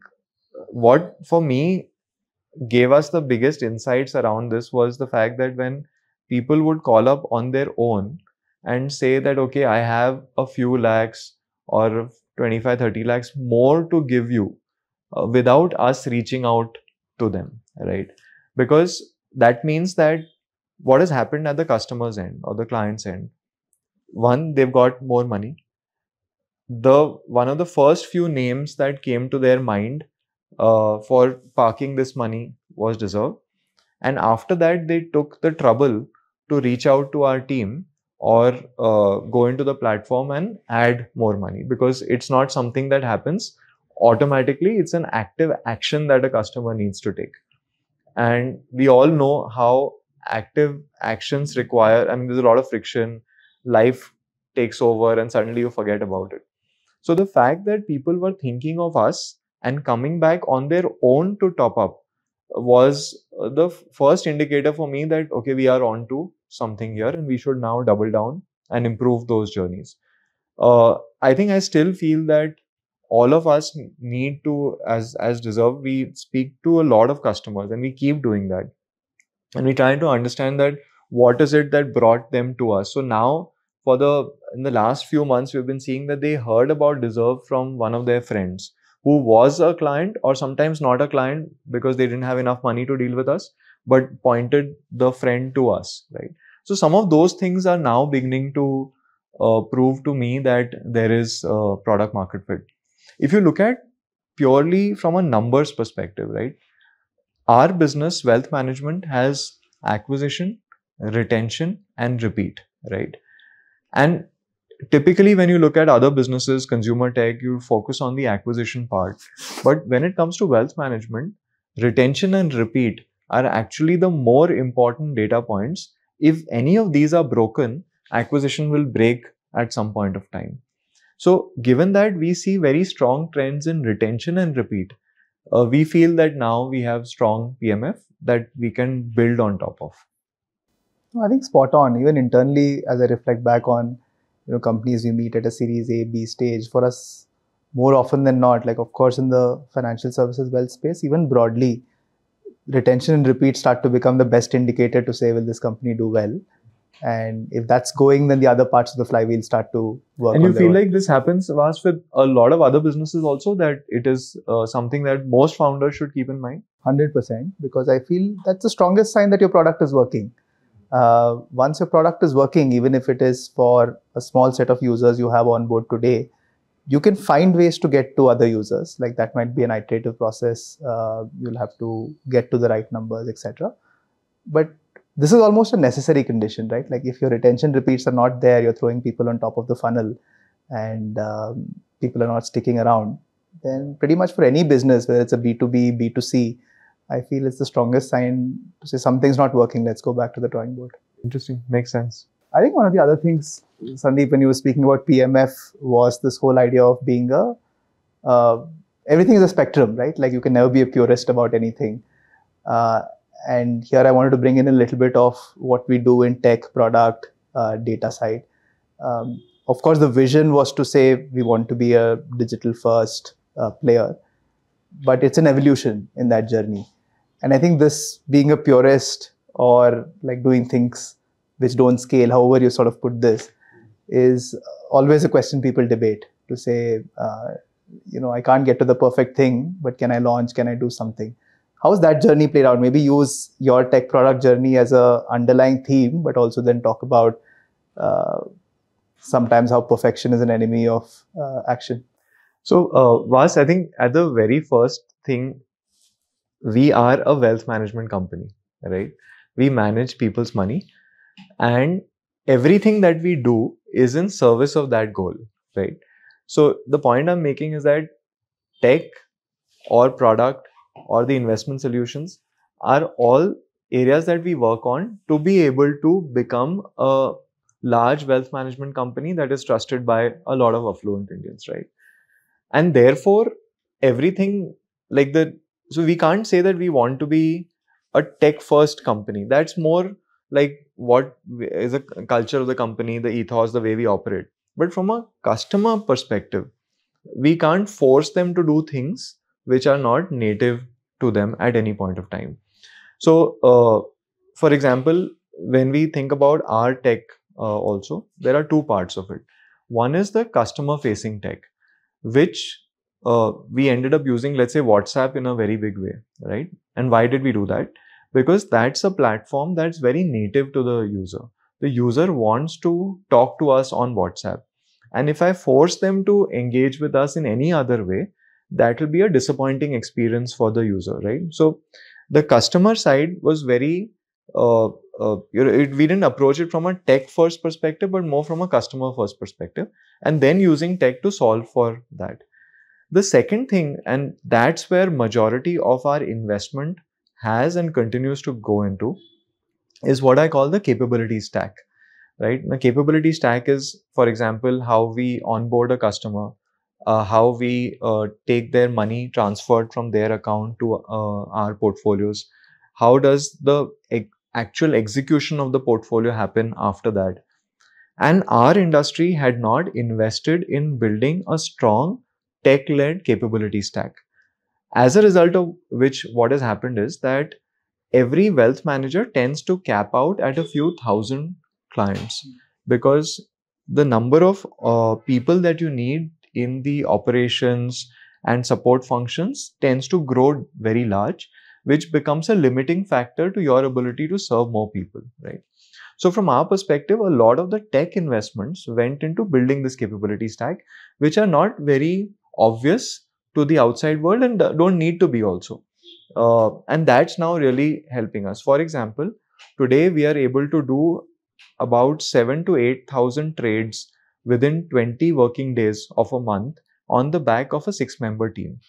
what for me gave us the biggest insights around this was the fact that when people would call up on their own and say that okay i have a few lakhs or 25 30 lakhs more to give you uh, without us reaching out to them right? Because that means that what has happened at the customer's end or the client's end? One they've got more money. The one of the first few names that came to their mind uh, for parking this money was Dezerv and after that they took the trouble to reach out to our team or uh, go into the platform and add more money because it's not something that happens automatically. It's an active action that a customer needs to take. And we all know how active actions require, I mean, there's a lot of friction, life takes over, and suddenly you forget about it. So the fact that people were thinking of us and coming back on their own to top up was the first indicator for me that okay we are on to something here and we should now double down and improve those journeys uh, i think i still feel that all of us need to as as Dezerv we speak to a lot of customers and we keep doing that and we try to understand that what is it that brought them to us. So now for the in the last few months we've been seeing that they heard about Dezerv from one of their friends who was a client or sometimes not a client because they didn't have enough money to deal with us but pointed the friend to us right? So some of those things are now beginning to uh, prove to me that there is a product market fit. If you look at purely from a numbers perspective right our business wealth management has acquisition retention and repeat right? And typically when you look at other businesses consumer tech you focus on the acquisition part. But when it comes to wealth management retention and repeat are actually the more important data points. If any of these are broken acquisition will break at some point of time. So given that we see very strong trends in retention and repeat uh, we feel that now we have strong PMF that we can build on top of. I think spot on. Even internally, as I reflect back on, you know, companies we meet at a Series A, B stage, for us, more often than not, like of course in the financial services wealth space, even broadly, retention and repeat start to become the best indicator to say, will this company do well? And if that's going then the other parts of the flywheel start to work and you feel like this happens Vaas, with a lot of other businesses also that it is uh, something that most founders should keep in mind? 100% because i feel that's the strongest sign that your product is working. Uh, once your product is working even if it is for a small set of users you have on board today you can find ways to get to other users. Like that might be an iterative process uh, you'll have to get to the right numbers etc but this is almost a necessary condition, right? Like if your retention repeats are not there, you're throwing people on top of the funnel and um, people are not sticking around, then pretty much for any business, whether it's a B2B, B2C, I feel it's the strongest sign to say something's not working. Let's go back to the drawing board. Interesting. Makes sense. I think one of the other things, Sandeep, when you were speaking about PMF, was this whole idea of being a uh, everything is a spectrum, right? Like you can never be a purist about anything. Uh, and here I wanted to bring in a little bit of what we do in tech, product, uh, data side. Um, of course, the vision was to say we want to be a digital first uh, player. but it's an evolution in that journey. And I think this being a purist or like doing things which don't scale, however you sort of put this, is always a question people debate to say, uh, you know, I can't get to the perfect thing, but can I launch? Can I do something? How's that journey played out? Maybe use your tech product journey as a underlying theme, but also then talk about uh, sometimes how perfection is an enemy of uh, action. So, uh, Vaas, I think at the very first thing, we are a wealth management company, right? We manage people's money, and everything that we do is in service of that goal, right? So, the point I'm making is that tech or product or the investment solutions are all areas that we work on to be able to become a large wealth management company that is trusted by a lot of affluent Indians, right? And therefore, everything like the so we can't say that we want to be a tech first company. That's more like what is a culture of the company, the ethos, the way we operate. But from a customer perspective, we can't force them to do things which are not native to them at any point of time. So, uh, for example, when we think about our tech uh, also, there are two parts of it. One is the customer facing tech, which uh, we ended up using, let's say, WhatsApp in a very big way, right? And why did we do that? Because that's a platform that's very native to the user. The user wants to talk to us on WhatsApp. And if I force them to engage with us in any other way, that will be a disappointing experience for the user, right? So the customer side was very, uh, uh, it, we didn't approach it from a tech first perspective, but more from a customer first perspective, and then using tech to solve for that. The second thing, and that's where majority of our investment has and continues to go into, is what I call the capability stack. Right? The capability stack is, for example, how we onboard a customer, uh, how we uh, take their money transferred from their account to uh, our portfolios. How does the e- actual execution of the portfolio happen after that? And our industry had not invested in building a strong tech led capability stack. As a result of which, what has happened is that every wealth manager tends to cap out at a few thousand clients because the number of uh, people that you need in the operations and support functions tends to grow very large which becomes a limiting factor to your ability to serve more people right? So from our perspective a lot of the tech investments went into building this capability stack which are not very obvious to the outside world and don't need to be also. Uh, and that's now really helping us. For example today we are able to do about 7 to 8000 trades within 20 working days of a month on the back of a six member team.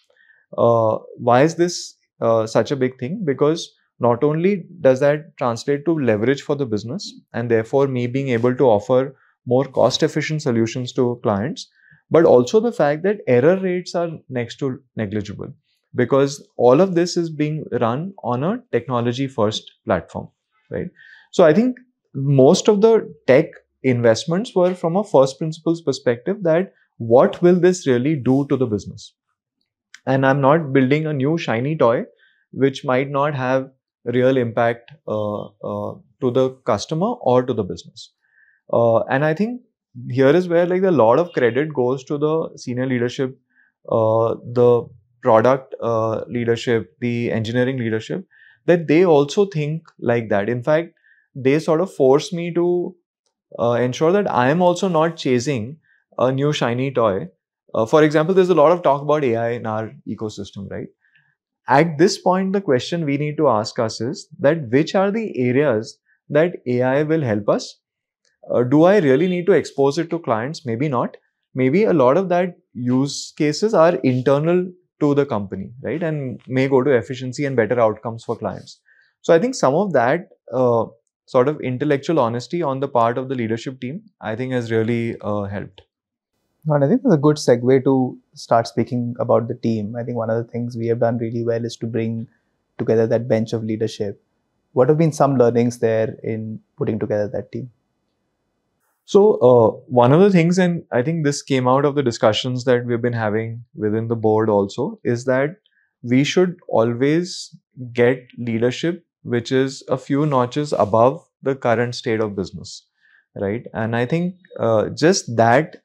Uh, why is this uh, such a big thing? Because not only does that translate to leverage for the business and therefore me being able to offer more cost efficient solutions to clients, but also the fact that error rates are next to negligible because all of this is being run on a technology first platform, right? So I think most of the tech investments were from a first principles perspective that what will this really do to the business? And I'm not building a new shiny toy which might not have real impact uh, uh, to the customer or to the business. Uh, and I think here is where like a lot of credit goes to the senior leadership, uh, the product uh, leadership, the engineering leadership, that they also think like that. In fact, they sort of force me to uh, ensure that I am also not chasing a new shiny toy. Uh, for example, there's a lot of talk about AI in our ecosystem, right? At this point, the question we need to ask us is that which are the areas that AI will help us? Uh, do I really need to expose it to clients? Maybe not. Maybe a lot of that use cases are internal to the company, right? And may go to efficiency and better outcomes for clients. So I think some of that uh, sort of intellectual honesty on the part of the leadership team, I think has really uh, helped. And I think it's a good segue to start speaking about the team. I think one of the things we have done really well is to bring together that bench of leadership. What have been some learnings there in putting together that team? So, uh, one of the things, and I think this came out of the discussions that we've been having within the board also, is that we should always get leadership which is a few notches above the current state of business, right? And I think uh, just that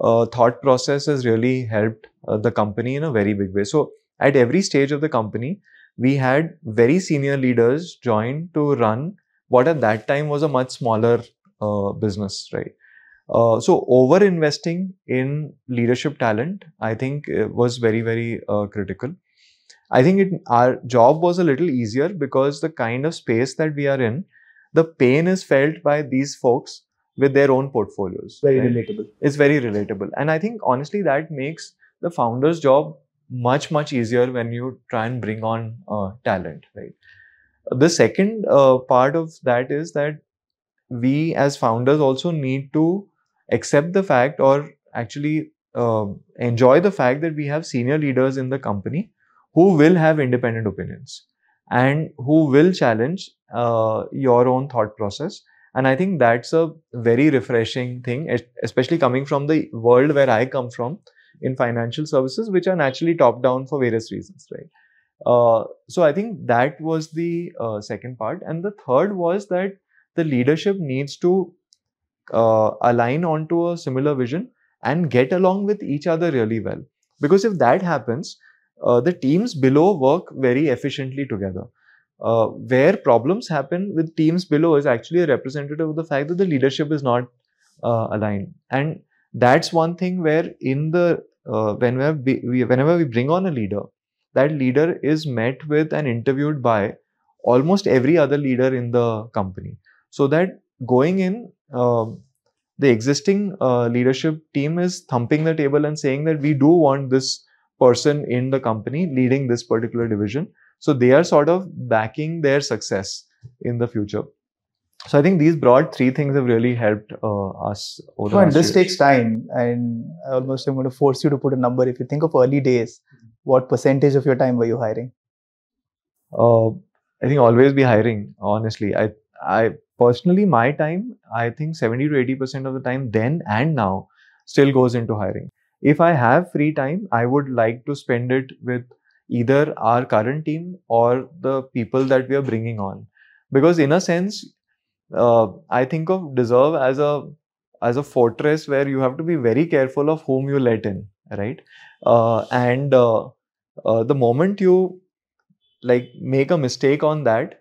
uh, thought process has really helped uh, the company in a very big way. So at every stage of the company, we had very senior leaders join to run what at that time was a much smaller uh, business, right? Uh, so over investing in leadership talent, I think uh, was very, very uh, critical. I think it, our job was a little easier because the kind of space that we are in, the pain is felt by these folks with their own portfolios. Very right? relatable. It's very relatable. And I think honestly, that makes the founder's job much, much easier when you try and bring on uh, talent, right? The second uh, part of that is that we as founders also need to accept the fact or actually uh, enjoy the fact that we have senior leaders in the company who will have independent opinions and who will challenge uh, your own thought process. And i think that's a very refreshing thing especially coming from the world where i come from in financial services which are naturally top down for various reasons right? Uh, so i think that was the uh, second part. And the third was that the leadership needs to uh, align onto a similar vision and get along with each other really well. Because if that happens uh, the teams below work very efficiently together. Uh, where problems happen with teams below is actually a representative of the fact that the leadership is not uh, aligned, and that's one thing where in the uh, whenever we, whenever we bring on a leader, that leader is met with and interviewed by almost every other leader in the company, so that going in. Um, the existing uh, leadership team is thumping the table and saying that we do want this person in the company leading this particular division. So they are sort of backing their success in the future. So I think these broad three things have really helped uh, us. Over the No, and this years. takes time, and I almost am going to force you to put a number. If you think of early days, what percentage of your time were you hiring? Uh, I think always be hiring. Honestly, I I personally my time I think seventy to eighty percent of the time then and now still goes into hiring. If I have free time, I would like to spend it with either our current team or the people that we are bringing on, because in a sense, uh, I think of Dezerv as a as a fortress where you have to be very careful of whom you let in, right? Uh, and uh, uh, the moment you like make a mistake on that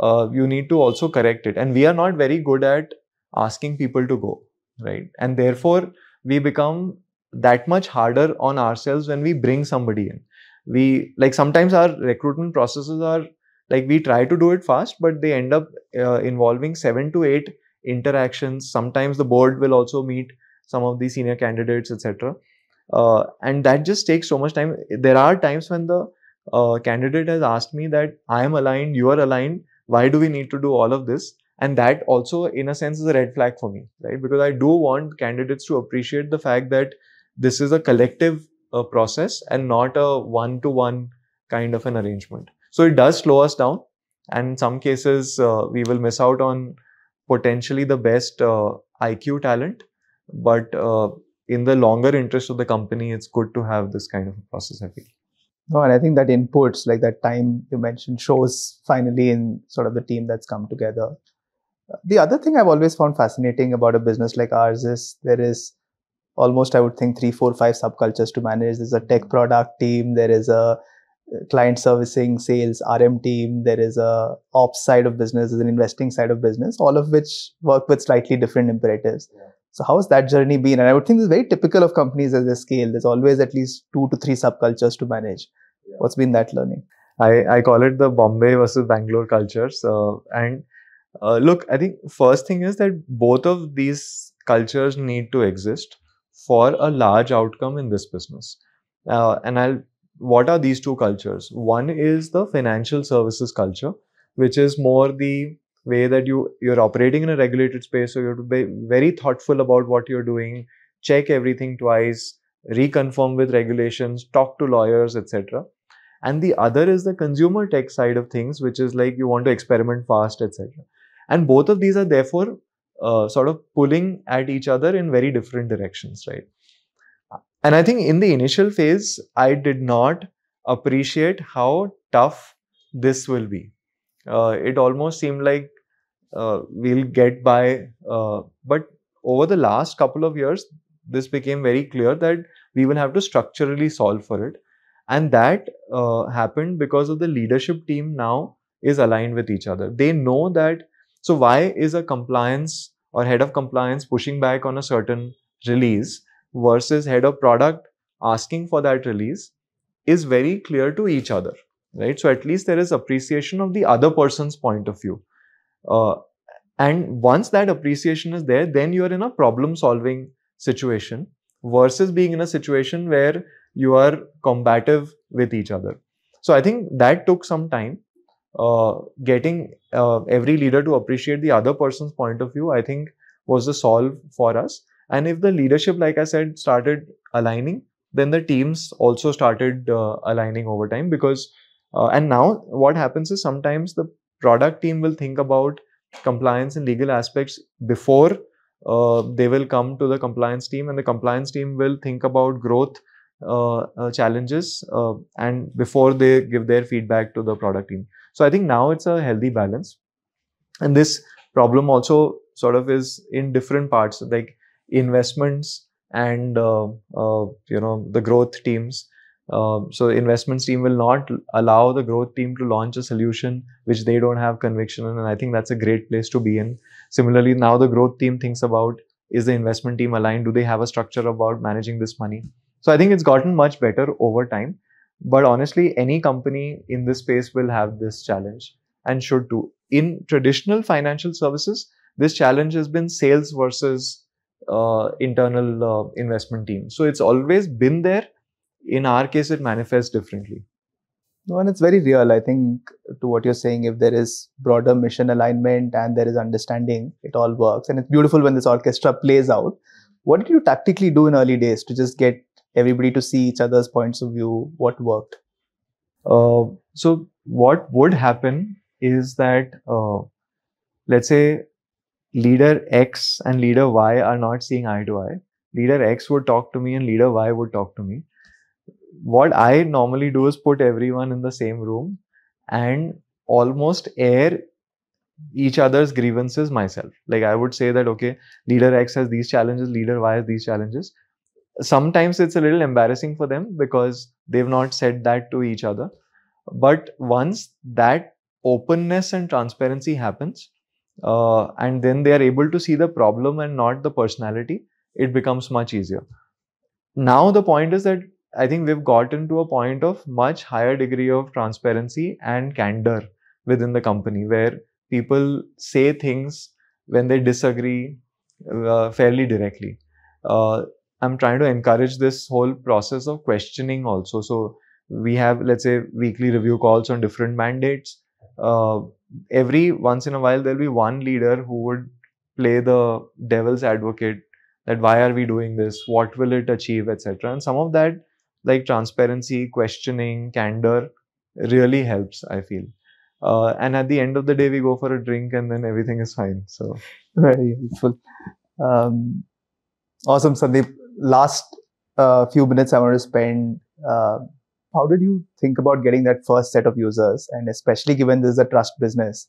uh, you need to also correct it. And we are not very good at asking people to go right? And therefore we become that much harder on ourselves when we bring somebody in we like sometimes our recruitment processes are like we try to do it fast but they end up uh, involving 7 to 8 interactions sometimes the board will also meet some of the senior candidates etc uh, and that just takes so much time there are times when the uh, candidate has asked me that I am aligned, you are aligned. Why do we need to do all of this? And that also, in a sense, is a red flag for me, right? Because I do want candidates to appreciate the fact that this is a collective uh, process and not a one-to-one kind of an arrangement. So it does slow us down, and in some cases, uh, we will miss out on potentially the best uh, IQ talent. But uh, in the longer interest of the company, it's good to have this kind of a process. I feel. No, and I think that inputs, like that time you mentioned, shows finally in sort of the team that's come together. The other thing I've always found fascinating about a business like ours is there is almost, I would think, three, four, five subcultures to manage. There's a tech product team, there is a client servicing, sales, RM team, there is a ops side of business, there's an investing side of business, all of which work with slightly different imperatives. So how has that journey been? And I would think this is very typical of companies as they scale. There's always at least two to three subcultures to manage. What's been that learning? I, I call it the Bombay versus Bangalore cultures. Uh, and uh, look, I think first thing is that both of these cultures need to exist for a large outcome in this business. Uh, and I'll what are these two cultures? One is the financial services culture, which is more the way that you you're operating in a regulated space, so you have to be very thoughtful about what you're doing, check everything twice, reconfirm with regulations, talk to lawyers, etc and the other is the consumer tech side of things which is like you want to experiment fast etc and both of these are therefore uh, sort of pulling at each other in very different directions right and i think in the initial phase i did not appreciate how tough this will be. Uh, it almost seemed like uh, we'll get by, uh, but over the last couple of years, this became very clear that we will have to structurally solve for it. And that uh, happened because of the leadership team now is aligned with each other. They know that. So, why is a compliance or head of compliance pushing back on a certain release versus head of product asking for that release is very clear to each other, right? So, at least there is appreciation of the other person's point of view. Uh, and once that appreciation is there, then you're in a problem solving situation versus being in a situation where you are combative with each other. So I think that took some time. Uh, getting uh, every leader to appreciate the other person's point of view, I think, was the solve for us. And if the leadership, like I said, started aligning, then the teams also started uh, aligning over time because, and now what happens is sometimes the product team will think about compliance and legal aspects before uh, they will come to the compliance team and the compliance team will think about growth uh, uh, challenges and before they give their feedback to the product team so i think now it's a healthy balance and this problem also sort of is in different parts like investments and uh, uh, you know the growth teams um, so investments team will not allow the growth team to launch a solution which they don't have conviction in, and I think that's a great place to be in. Similarly, now the growth team thinks about is the investment team aligned? Do they have a structure about managing this money? So I think it's gotten much better over time. But honestly, any company in this space will have this challenge and should too. In traditional financial services, this challenge has been sales versus uh, internal uh, investment team. So it's always been there. In our case it manifests differently. No and it's very real i think to what you're saying. If there is broader mission alignment and there is understanding it all works. And it's beautiful when this orchestra plays out. What did you tactically do in early days to just get everybody to see each other's points of view what worked uh, so what would happen is that uh, let's say leader x and leader y are not seeing eye to eye leader x would talk to me and leader y would talk to me what I normally do is put everyone in the same room and almost air each other's grievances myself. Like I would say that, okay, leader X has these challenges, leader Y has these challenges. Sometimes it's a little embarrassing for them because they've not said that to each other. But once that openness and transparency happens, uh, and then they are able to see the problem and not the personality, it becomes much easier. Now, the point is that I think we've gotten to a point of much higher degree of transparency and candor within the company where people say things when they disagree uh, fairly directly. Uh, I'm trying to encourage this whole process of questioning also. So we have, let's say, weekly review calls on different mandates. Uh, every once in a while, there'll be one leader who would play the devil's advocate that why are we doing this? What will it achieve, etc. And some of that like transparency, questioning, candor really helps, I feel. Uh, and at the end of the day, we go for a drink and then everything is fine. So, very helpful. Um, awesome, Sandeep. Last uh, few minutes I want to spend. Uh, how did you think about getting that first set of users? And especially given this is a trust business,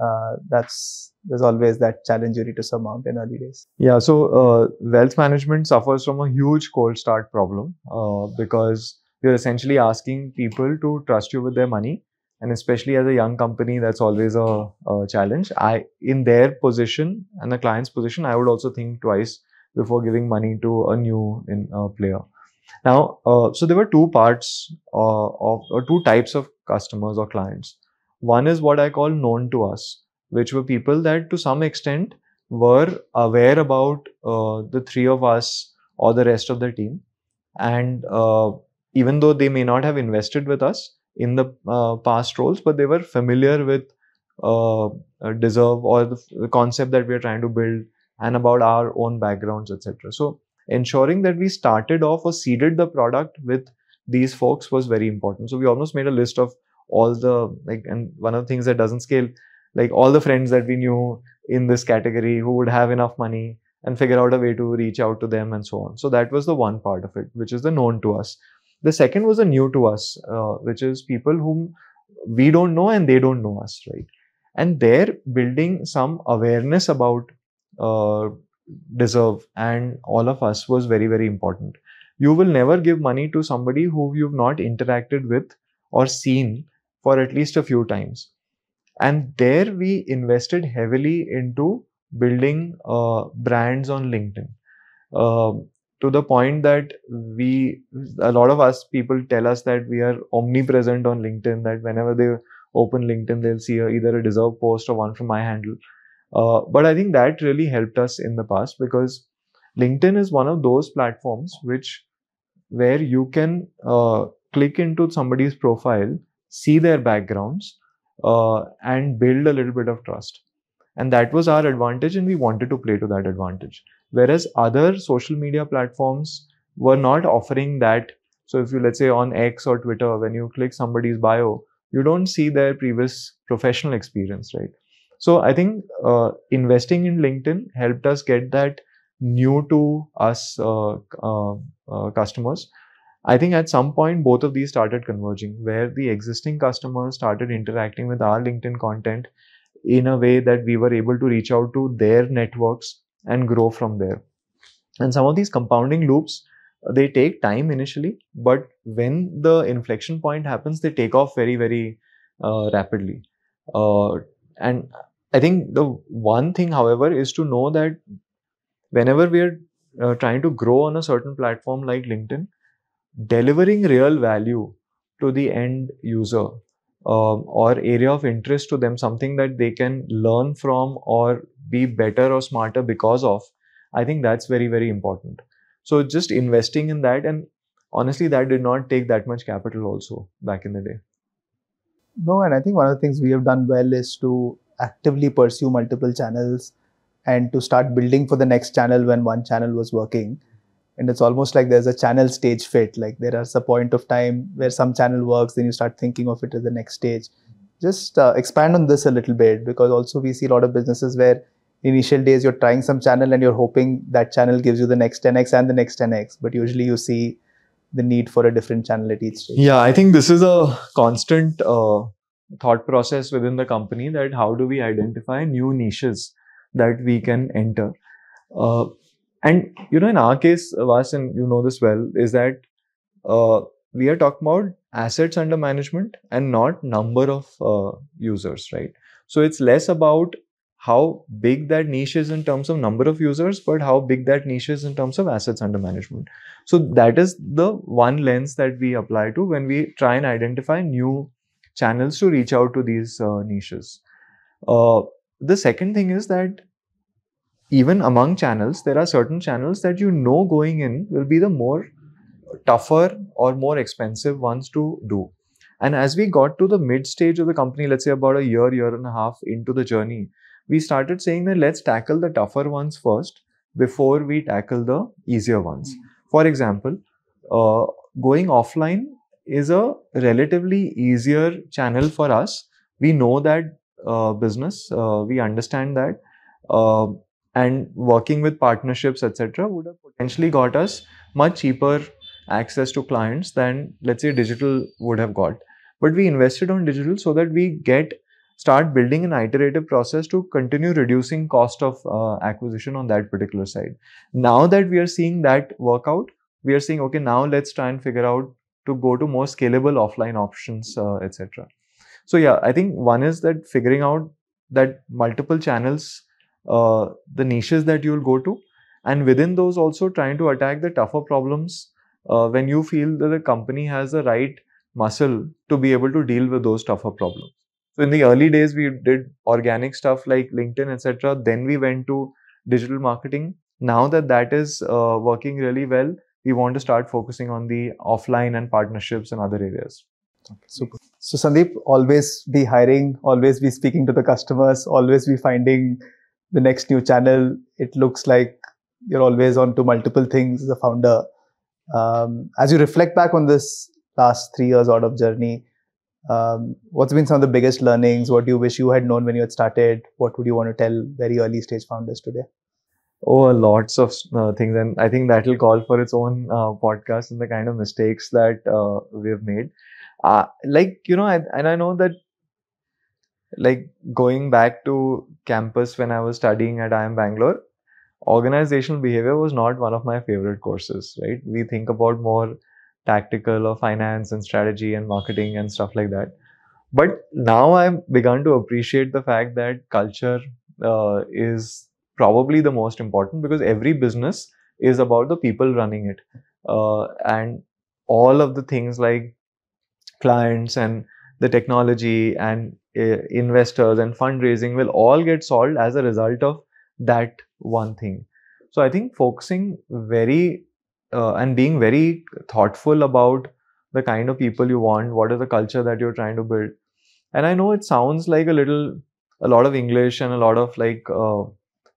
uh, that's there's always that challenge you need to surmount in early days. Yeah, so uh, wealth management suffers from a huge cold start problem uh, because you're essentially asking people to trust you with their money, and especially as a young company, that's always a, a challenge. I, in their position and the client's position, I would also think twice before giving money to a new in, uh, player. Now, uh, so there were two parts uh, of or two types of customers or clients. One is what I call known to us which were people that to some extent were aware about uh, the three of us or the rest of the team. And uh, even though they may not have invested with us in the uh, past roles, but they were familiar with Dezerv or the, the, concept that we are trying to build and about our own backgrounds, etc. So ensuring that we started off or seeded the product with these folks was very important. So we almost made a list of all the like, and one of the things that doesn't scale like all the friends that we knew in this category who would have enough money and figure out a way to reach out to them and so on. So that was the one part of it, which is the known to us. The second was a new to us, uh, which is people whom we don't know and they don't know us, right? And they're building some awareness about uh, Dezerv and all of us was very very important. You will never give money to somebody who you've not interacted with or seen for at least a few times. And there we invested heavily into building uh, brands on linkedin. Uh, to the point that we a lot of us people tell us that we are omnipresent on linkedin that whenever they open linkedin they'll see a, either a Dezerv post or one from my handle uh, but I think that really helped us in the past because LinkedIn is one of those platforms which where you can uh, click into somebody's profile, see their backgrounds, uh, and build a little bit of trust. And that was our advantage, and we wanted to play to that advantage. Whereas other social media platforms were not offering that. So if you let's say on X or Twitter, when you click somebody's bio, you don't see their previous professional experience, right? So I think uh, investing in LinkedIn helped us get that new to us uh, uh, uh, customers. I think at some point both of these started converging, where the existing customers started interacting with our LinkedIn content in a way that we were able to reach out to their networks and grow from there. And some of these compounding loops, they take time initially, but when the inflection point happens, they take off very, very uh, rapidly. Uh, and I think the one thing, however, is to know that whenever we are uh, trying to grow on a certain platform like LinkedIn, delivering real value to the end user uh, or area of interest to them, something that they can learn from or be better or smarter because of, I think that's very, very important. So just investing in that and honestly, that did not take that much capital also back in the day. No, and I think one of the things we have done well is to actively pursue multiple channels and to start building for the next channel when one channel was working. And it's almost like there's a channel stage fit. Like there is a point of time where some channel works, then you start thinking of it as the next stage. Just uh, expand on this a little bit because also we see a lot of businesses where initial days you're trying some channel and you're hoping that channel gives you the next 10x and the next 10x. But usually you see the need for a different channel at each stage. Yeah, I think this is a constant uh, thought process within the company that how do we identify new niches that we can enter? Uh, and you know in our case Vaas and you know this well is that uh, we are talking about assets under management and not number of uh, users right? So it's less about how big that niche is in terms of number of users but how big that niche is in terms of assets under management. So that is the one lens that we apply to when we try and identify new channels to reach out to these uh, niches. Uh, the second thing is that even among channels, there are certain channels that you know going in will be the more tougher or more expensive ones to do. And as we got to the mid stage of the company, let's say about a year, year and a half into the journey, we started saying that let's tackle the tougher ones first before we tackle the easier ones. Mm-hmm. For example, uh, going offline is a relatively easier channel for us. We know that uh, business, uh, we understand that, uh, and working with partnerships, etc., would have potentially got us much cheaper access to clients than, let's say, digital would have got. But we invested on digital so that we get start building an iterative process to continue reducing cost of uh, acquisition on that particular side. Now that we are seeing that work out, we are saying, okay, now let's try and figure out to go to more scalable offline options, uh, etc. So yeah, I think one is that figuring out that multiple channels, uh, the niches that you'll go to, and within those also trying to attack the tougher problems uh, when you feel that the company has the right muscle to be able to deal with those tougher problems. So in the early days, we did organic stuff like LinkedIn, etc. Then we went to digital marketing. Now that that is uh, working really well, we want to start focusing on the offline and partnerships and other areas. Okay, super. So Sandeep, always be hiring, always be speaking to the customers, always be finding the next new channel. It looks like you're always on to multiple things as a founder. Um, as you reflect back on this last three years out of journey, um, what's been some of the biggest learnings? What do you wish you had known when you had started? What would you want to tell very early stage founders today? Oh, lots of uh, things, and I think that will call for its own uh, podcast and the kind of mistakes that uh, we've made. Uh, like you know, I, and I know that, like going back to campus when I was studying at IIM Bangalore, organizational behavior was not one of my favorite courses. Right? We think about more tactical or finance and strategy and marketing and stuff like that. But now I've begun to appreciate the fact that culture uh, is probably the most important because every business is about the people running it. Uh, and all of the things like clients and the technology and uh, investors and fundraising will all get solved as a result of that one thing. So i think focusing very uh, and being very thoughtful about the kind of people you want what is the culture that you're trying to build. And i know it sounds like a little a lot of english and a lot of like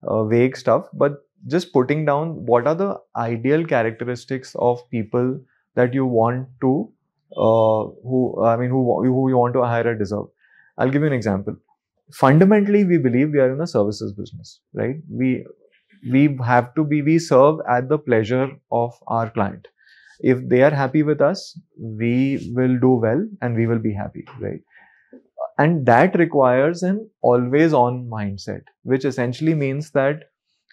uh, vague stuff, but just putting down what are the ideal characteristics of people that you want to, uh, who I mean, who who you want to hire or Dezerv. I'll give you an example. Fundamentally, we believe we are in a services business, right? We we have to be we serve at the pleasure of our client. If they are happy with us, we will do well and we will be happy, right? And that requires an always on mindset which essentially means that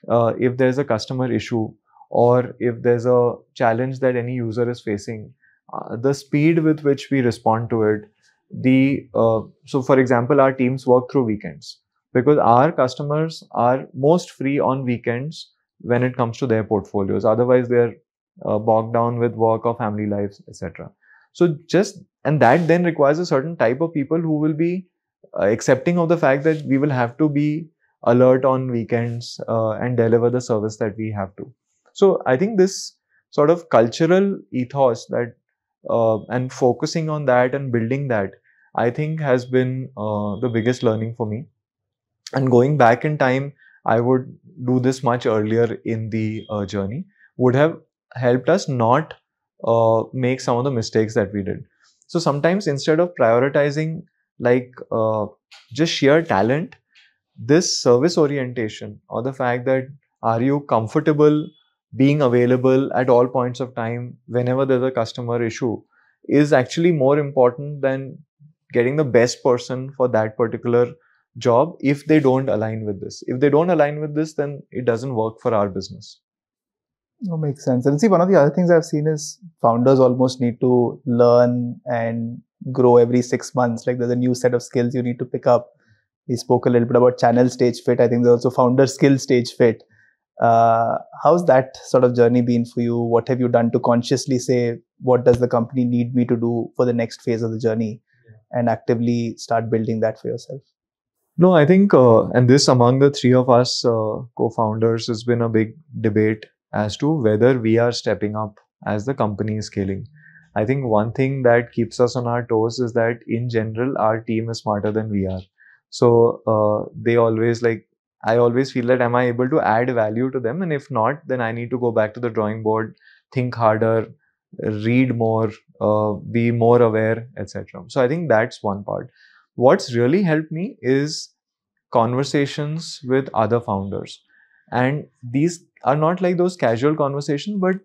uh, if there's a customer issue or if there's a challenge that any user is facing uh, the speed with which we respond to it the uh, so for example our teams work through weekends because our customers are most free on weekends when it comes to their portfolios. Otherwise they're uh, bogged down with work or family lives etc so just and that then requires a certain type of people who will be uh, accepting of the fact that we will have to be alert on weekends uh, and deliver the service that we have to. So i think this sort of cultural ethos that uh, and focusing on that and building that i think has been uh, the biggest learning for me. And going back in time i would do this much earlier in the uh, journey would have helped us not uh, make some of the mistakes that we did so sometimes instead of prioritizing like uh, just sheer talent, this service orientation or the fact that are you comfortable being available at all points of time whenever there's a customer issue is actually more important than getting the best person for that particular job if they don't align with this. If they don't align with this, then it doesn't work for our business. That makes sense. And see, one of the other things I've seen is founders almost need to learn and grow every six months. Like there's a new set of skills you need to pick up. We spoke a little bit about channel stage fit. I think there's also founder skill stage fit. Uh, how's that sort of journey been for you? What have you done to consciously say, what does the company need me to do for the next phase of the journey and actively start building that for yourself? No, I think, uh, and this among the three of us uh, co founders has been a big debate as to whether we are stepping up as the company is scaling. I think one thing that keeps us on our toes is that in general, our team is smarter than we are. So uh, they always like, I always feel that am I able to add value to them? And if not, then I need to go back to the drawing board, think harder, read more, uh, be more aware, etc. So I think that's one part. What's really helped me is conversations with other founders. And these are not like those casual conversations, but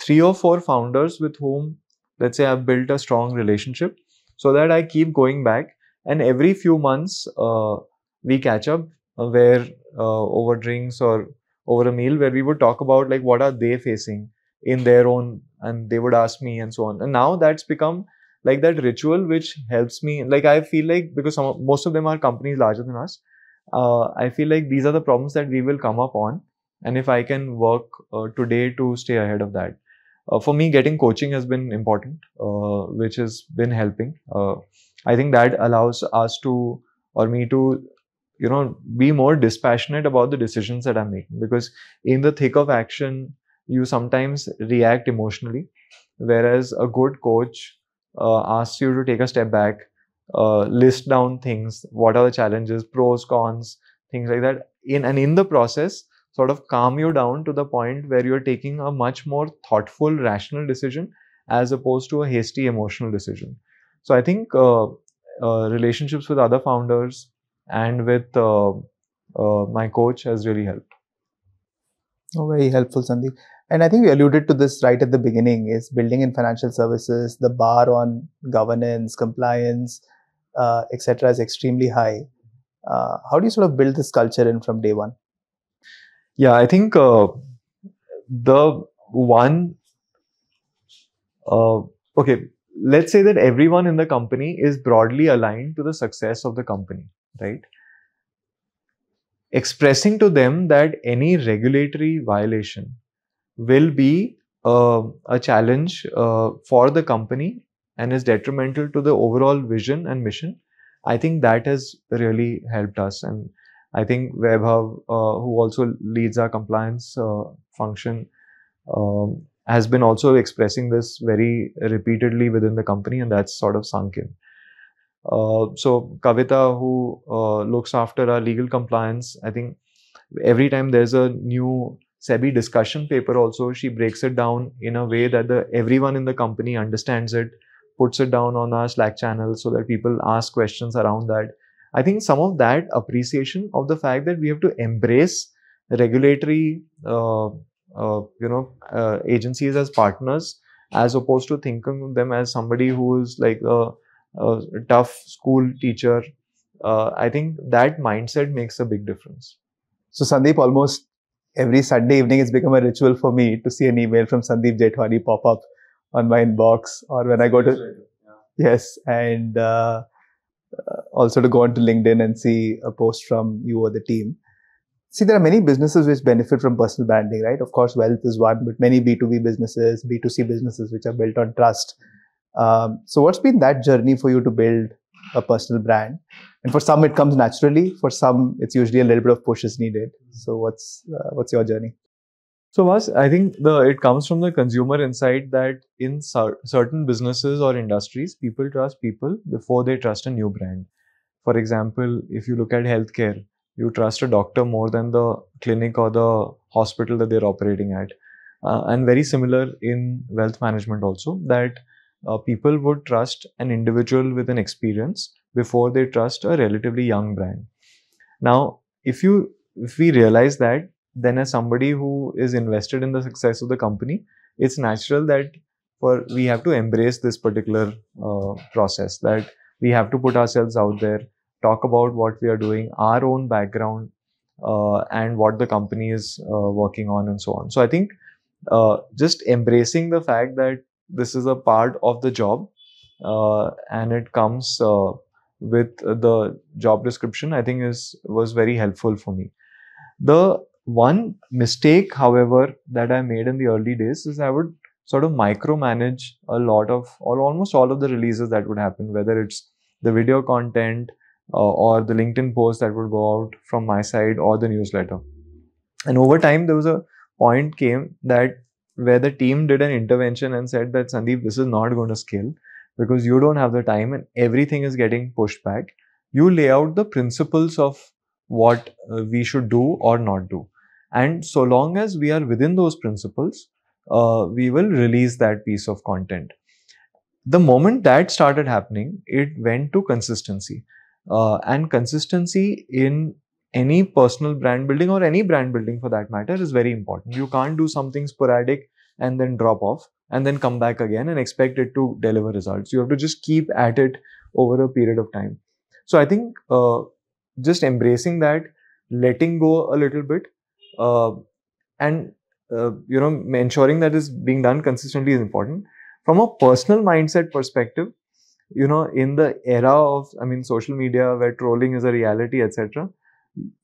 three or four founders with whom let's say I've built a strong relationship so that I keep going back. And every few months uh, we catch up uh, where uh, over drinks or over a meal where we would talk about like what are they facing in their own and they would ask me and so on. And now that's become like that ritual which helps me. Like i feel like because some most of them are companies larger than us uh, i feel like these are the problems that we will come up on. And if i can work uh, today to stay ahead of that. Uh, for me getting coaching has been important uh, which has been helping. Uh, i think that allows us to or me to you know be more dispassionate about the decisions that i'm making. Because in the thick of action you sometimes react emotionally. Whereas a good coach uh, asks you to take a step back uh, list down things what are the challenges pros cons things like that in and in the process sort of calm you down to the point where you're taking a much more thoughtful, rational decision as opposed to a hasty emotional decision. So I think uh, uh, relationships with other founders and with uh, uh my coach has really helped. Oh, very helpful, Sandeep. And I think we alluded to this right at the beginning is building in financial services, the bar on governance, compliance, uh, etc. is extremely high. Uh, how do you sort of build this culture in from day one? Yeah, I think uh, the one, uh, okay, let's say that everyone in the company is broadly aligned to the success of the company, right? Expressing to them that any regulatory violation will be uh, a challenge uh, for the company and is detrimental to the overall vision and mission, I think that has really helped us. And I think Vaibhav, uh, who also leads our compliance uh, function, um, has been also expressing this very repeatedly within the company, and that's sort of sunk in. Uh, so Kavita, who uh, looks after our legal compliance, I think every time there's a new SEBI discussion paper, also she breaks it down in a way that the everyone in the company understands it puts it down on our Slack channel so that people ask questions around that. I think some of that appreciation of the fact that we have to embrace regulatory, uh, uh, you know, uh, agencies as partners, as opposed to thinking of them as somebody who is like a, a tough school teacher. Uh, I think that mindset makes a big difference. So Sandeep, almost every Sunday evening, it's become a ritual for me to see an email from Sandeep Jethwani pop up on my inbox or when I go to yes, and uh, uh, also to go onto LinkedIn and see a post from you or the team. See, there are many businesses which benefit from personal branding, right? Of course, wealth is one, but many B2B businesses, B2C businesses, which are built on trust. Um, so, what's been that journey for you to build a personal brand? And for some, it comes naturally. For some, it's usually a little bit of push is needed. So, what's uh, what's your journey? So, Vaas, I think the it comes from the consumer insight that in cer- certain businesses or industries, people trust people before they trust a new brand. For example, if you look at healthcare, you trust a doctor more than the clinic or the hospital that they're operating at. Uh, and very similar in wealth management also, that uh, people would trust an individual with an experience before they trust a relatively young brand. Now, if you if we realize that then as somebody who is invested in the success of the company it's natural that for we have to embrace this particular uh, process that we have to put ourselves out there talk about what we are doing our own background uh, and what the company is uh, working on and so on. So i think uh, just embracing the fact that this is a part of the job uh, and it comes uh, with the job description i think is was very helpful for me. The one mistake, however, that I made in the early days is I would sort of micromanage a lot of or almost all of the releases that would happen, whether it's the video content uh, or the LinkedIn post that would go out from my side or the newsletter. And over time, there was a point came that where the team did an intervention and said that Sandeep, this is not going to scale because you don't have the time and everything is getting pushed back. You lay out the principles of what uh, we should do or not do. And so long as we are within those principles, uh, we will release that piece of content. The moment that started happening, it went to consistency. Uh, and consistency in any personal brand building or any brand building for that matter is very important. You can't do something sporadic and then drop off and then come back again and expect it to deliver results. You have to just keep at it over a period of time. So I think uh, just embracing that, letting go a little bit, and uh, you know ensuring that is being done consistently is important. From a personal mindset perspective you know in the era of i mean social media where trolling is a reality etc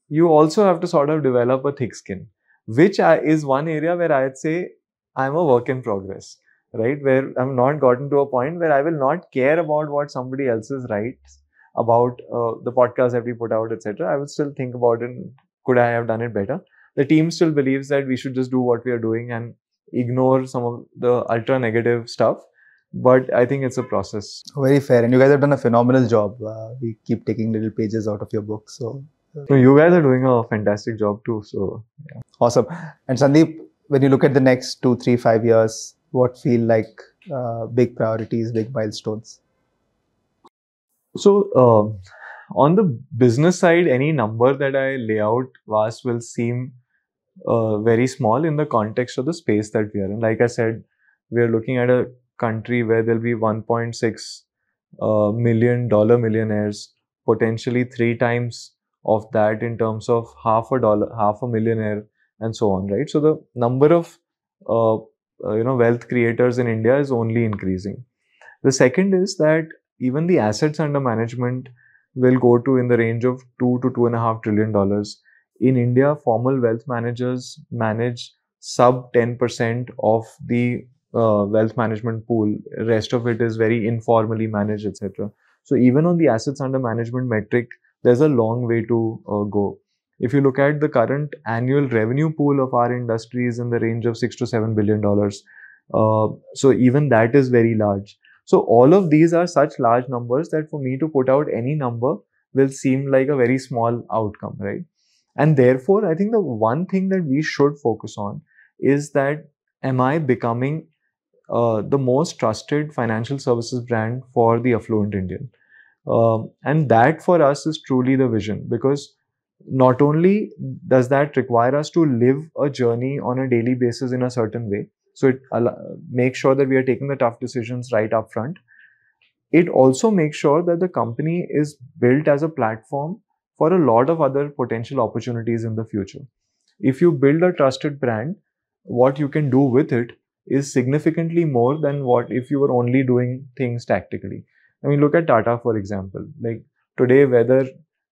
you also have to sort of develop a thick skin which is one area where i'd say i'm a work in progress right? Where i'm not gotten to a point where i will not care about what somebody else is writes about uh, the podcast that we put out etc i would still think about it could i have done it better the team still believes that we should just do what we are doing and ignore some of the ultra negative stuff. But i think it's a process. Very fair. And you guys have done a phenomenal job. Uh, we keep taking little pages out of your book so uh, you guys are doing a fantastic job too so yeah. awesome. And sandeep when you look at the next two three five years what feel like uh, big priorities big milestones? So um, on the business side, any number that I lay out, Vaas will seem uh, very small in the context of the space that we are in. Like I said, we are looking at a country where there'll be 1.6 uh, million dollar millionaires, potentially three times of that in terms of half a dollar, half a millionaire, and so on, right? So the number of uh, uh, you know wealth creators in India is only increasing. The second is that even the assets under management will go to in the range of two to two and a half trillion dollars. In India, formal wealth managers manage sub 10% of the uh, wealth management pool. Rest of it is very informally managed, etc. So even on the assets under management metric, there's a long way to uh, go. If you look at the current annual revenue pool of our industry is in the range of six to seven billion dollars. Uh, so even that is very large. So all of these are such large numbers that for me to put out any number will seem like a very small outcome, right? And therefore, I think the one thing that we should focus on is that am I becoming uh, the most trusted financial services brand for the affluent Indian? Um, and that for us is truly the vision because not only does that require us to live a journey on a daily basis in a certain way, so it makes sure that we are taking the tough decisions right up front. It also makes sure that the company is built as a platform for a lot of other potential opportunities in the future. If you build a trusted brand, what you can do with it is significantly more than what if you were only doing things tactically. I mean, look at Tata, for example. Like today, whether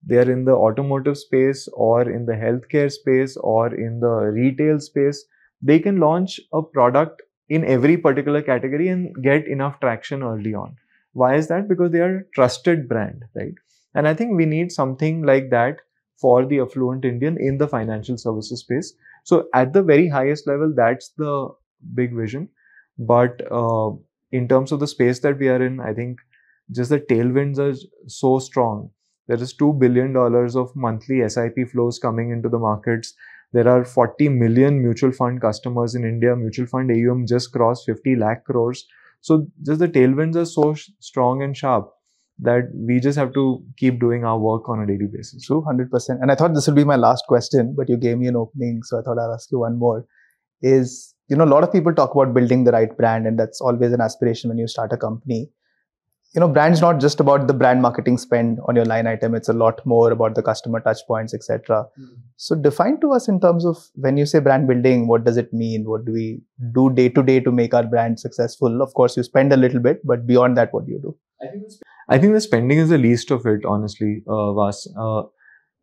they are in the automotive space or in the healthcare space or in the retail space, they can launch a product in every particular category and get enough traction early on. Why is that? Because they are a trusted brand, right? And I think we need something like that for the affluent Indian in the financial services space. So at the very highest level, that's the big vision. But uh, in terms of the space that we are in, I think just the tailwinds are so strong. There is $2 billion of monthly SIP flows coming into the markets. There are 40 million mutual fund customers in India. Mutual fund AUM just crossed 50 lakh crores. So just the tailwinds are so strong and sharp that we just have to keep doing our work on a daily basis. True, 100%. And I thought this would be my last question, but you gave me an opening. So I thought I'll ask you one more. Is, you know, a lot of people talk about building the right brand, and that's always an aspiration when you start a company you know brand's not just about the brand marketing spend on your line item it's a lot more about the customer touch points etc mm-hmm. so define to us in terms of when you say brand building what does it mean what do we do day to day to make our brand successful of course you spend a little bit but beyond that what do you do i think, I think the spending is the least of it honestly uh, Vaas. Uh,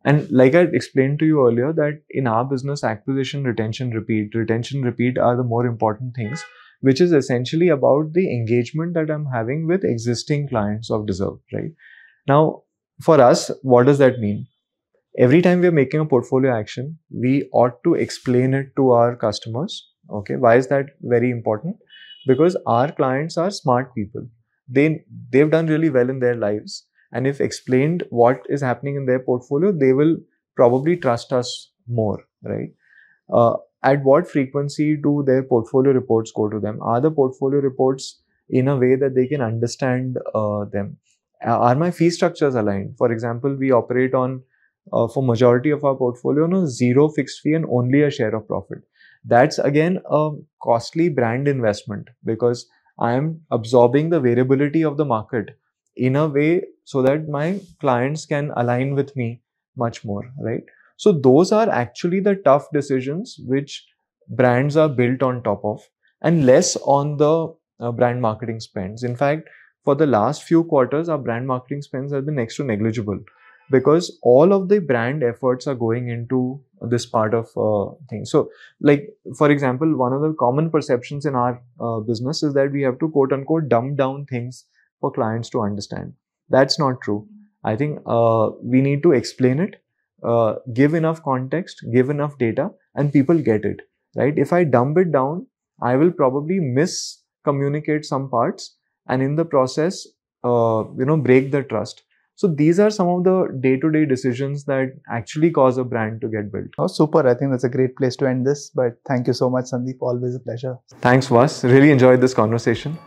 and like I explained to you earlier, that in our business, acquisition, retention, repeat, retention, repeat are the more important things which is essentially about the engagement that I'm having with existing clients of Dezerv, right? Now, for us, what does that mean? Every time we are making a portfolio action, we ought to explain it to our customers. Okay, why is that very important? Because our clients are smart people. They they've done really well in their lives, and if explained what is happening in their portfolio, they will probably trust us more, right? Uh, at what frequency do their portfolio reports go to them? Are the portfolio reports in a way that they can understand uh, them? Are my fee structures aligned? For example, we operate on, uh, for majority of our portfolio, no zero fixed fee and only a share of profit. That's again a costly brand investment because I am absorbing the variability of the market in a way so that my clients can align with me much more, right? So those are actually the tough decisions which brands are built on top of and less on the uh, brand marketing spends. In fact, for the last few quarters, our brand marketing spends have been next to negligible because all of the brand efforts are going into this part of uh, things. So, like for example, one of the common perceptions in our uh, business is that we have to quote unquote dumb down things for clients to understand. That's not true. I think uh, we need to explain it uh, give enough context, give enough data, and people get it, right? If I dumb it down, I will probably miscommunicate some parts, and in the process, uh, you know, break the trust. So these are some of the day-to-day decisions that actually cause a brand to get built. Oh, super! I think that's a great place to end this. But thank you so much, Sandeep. Always a pleasure. Thanks, Vaas. Really enjoyed this conversation.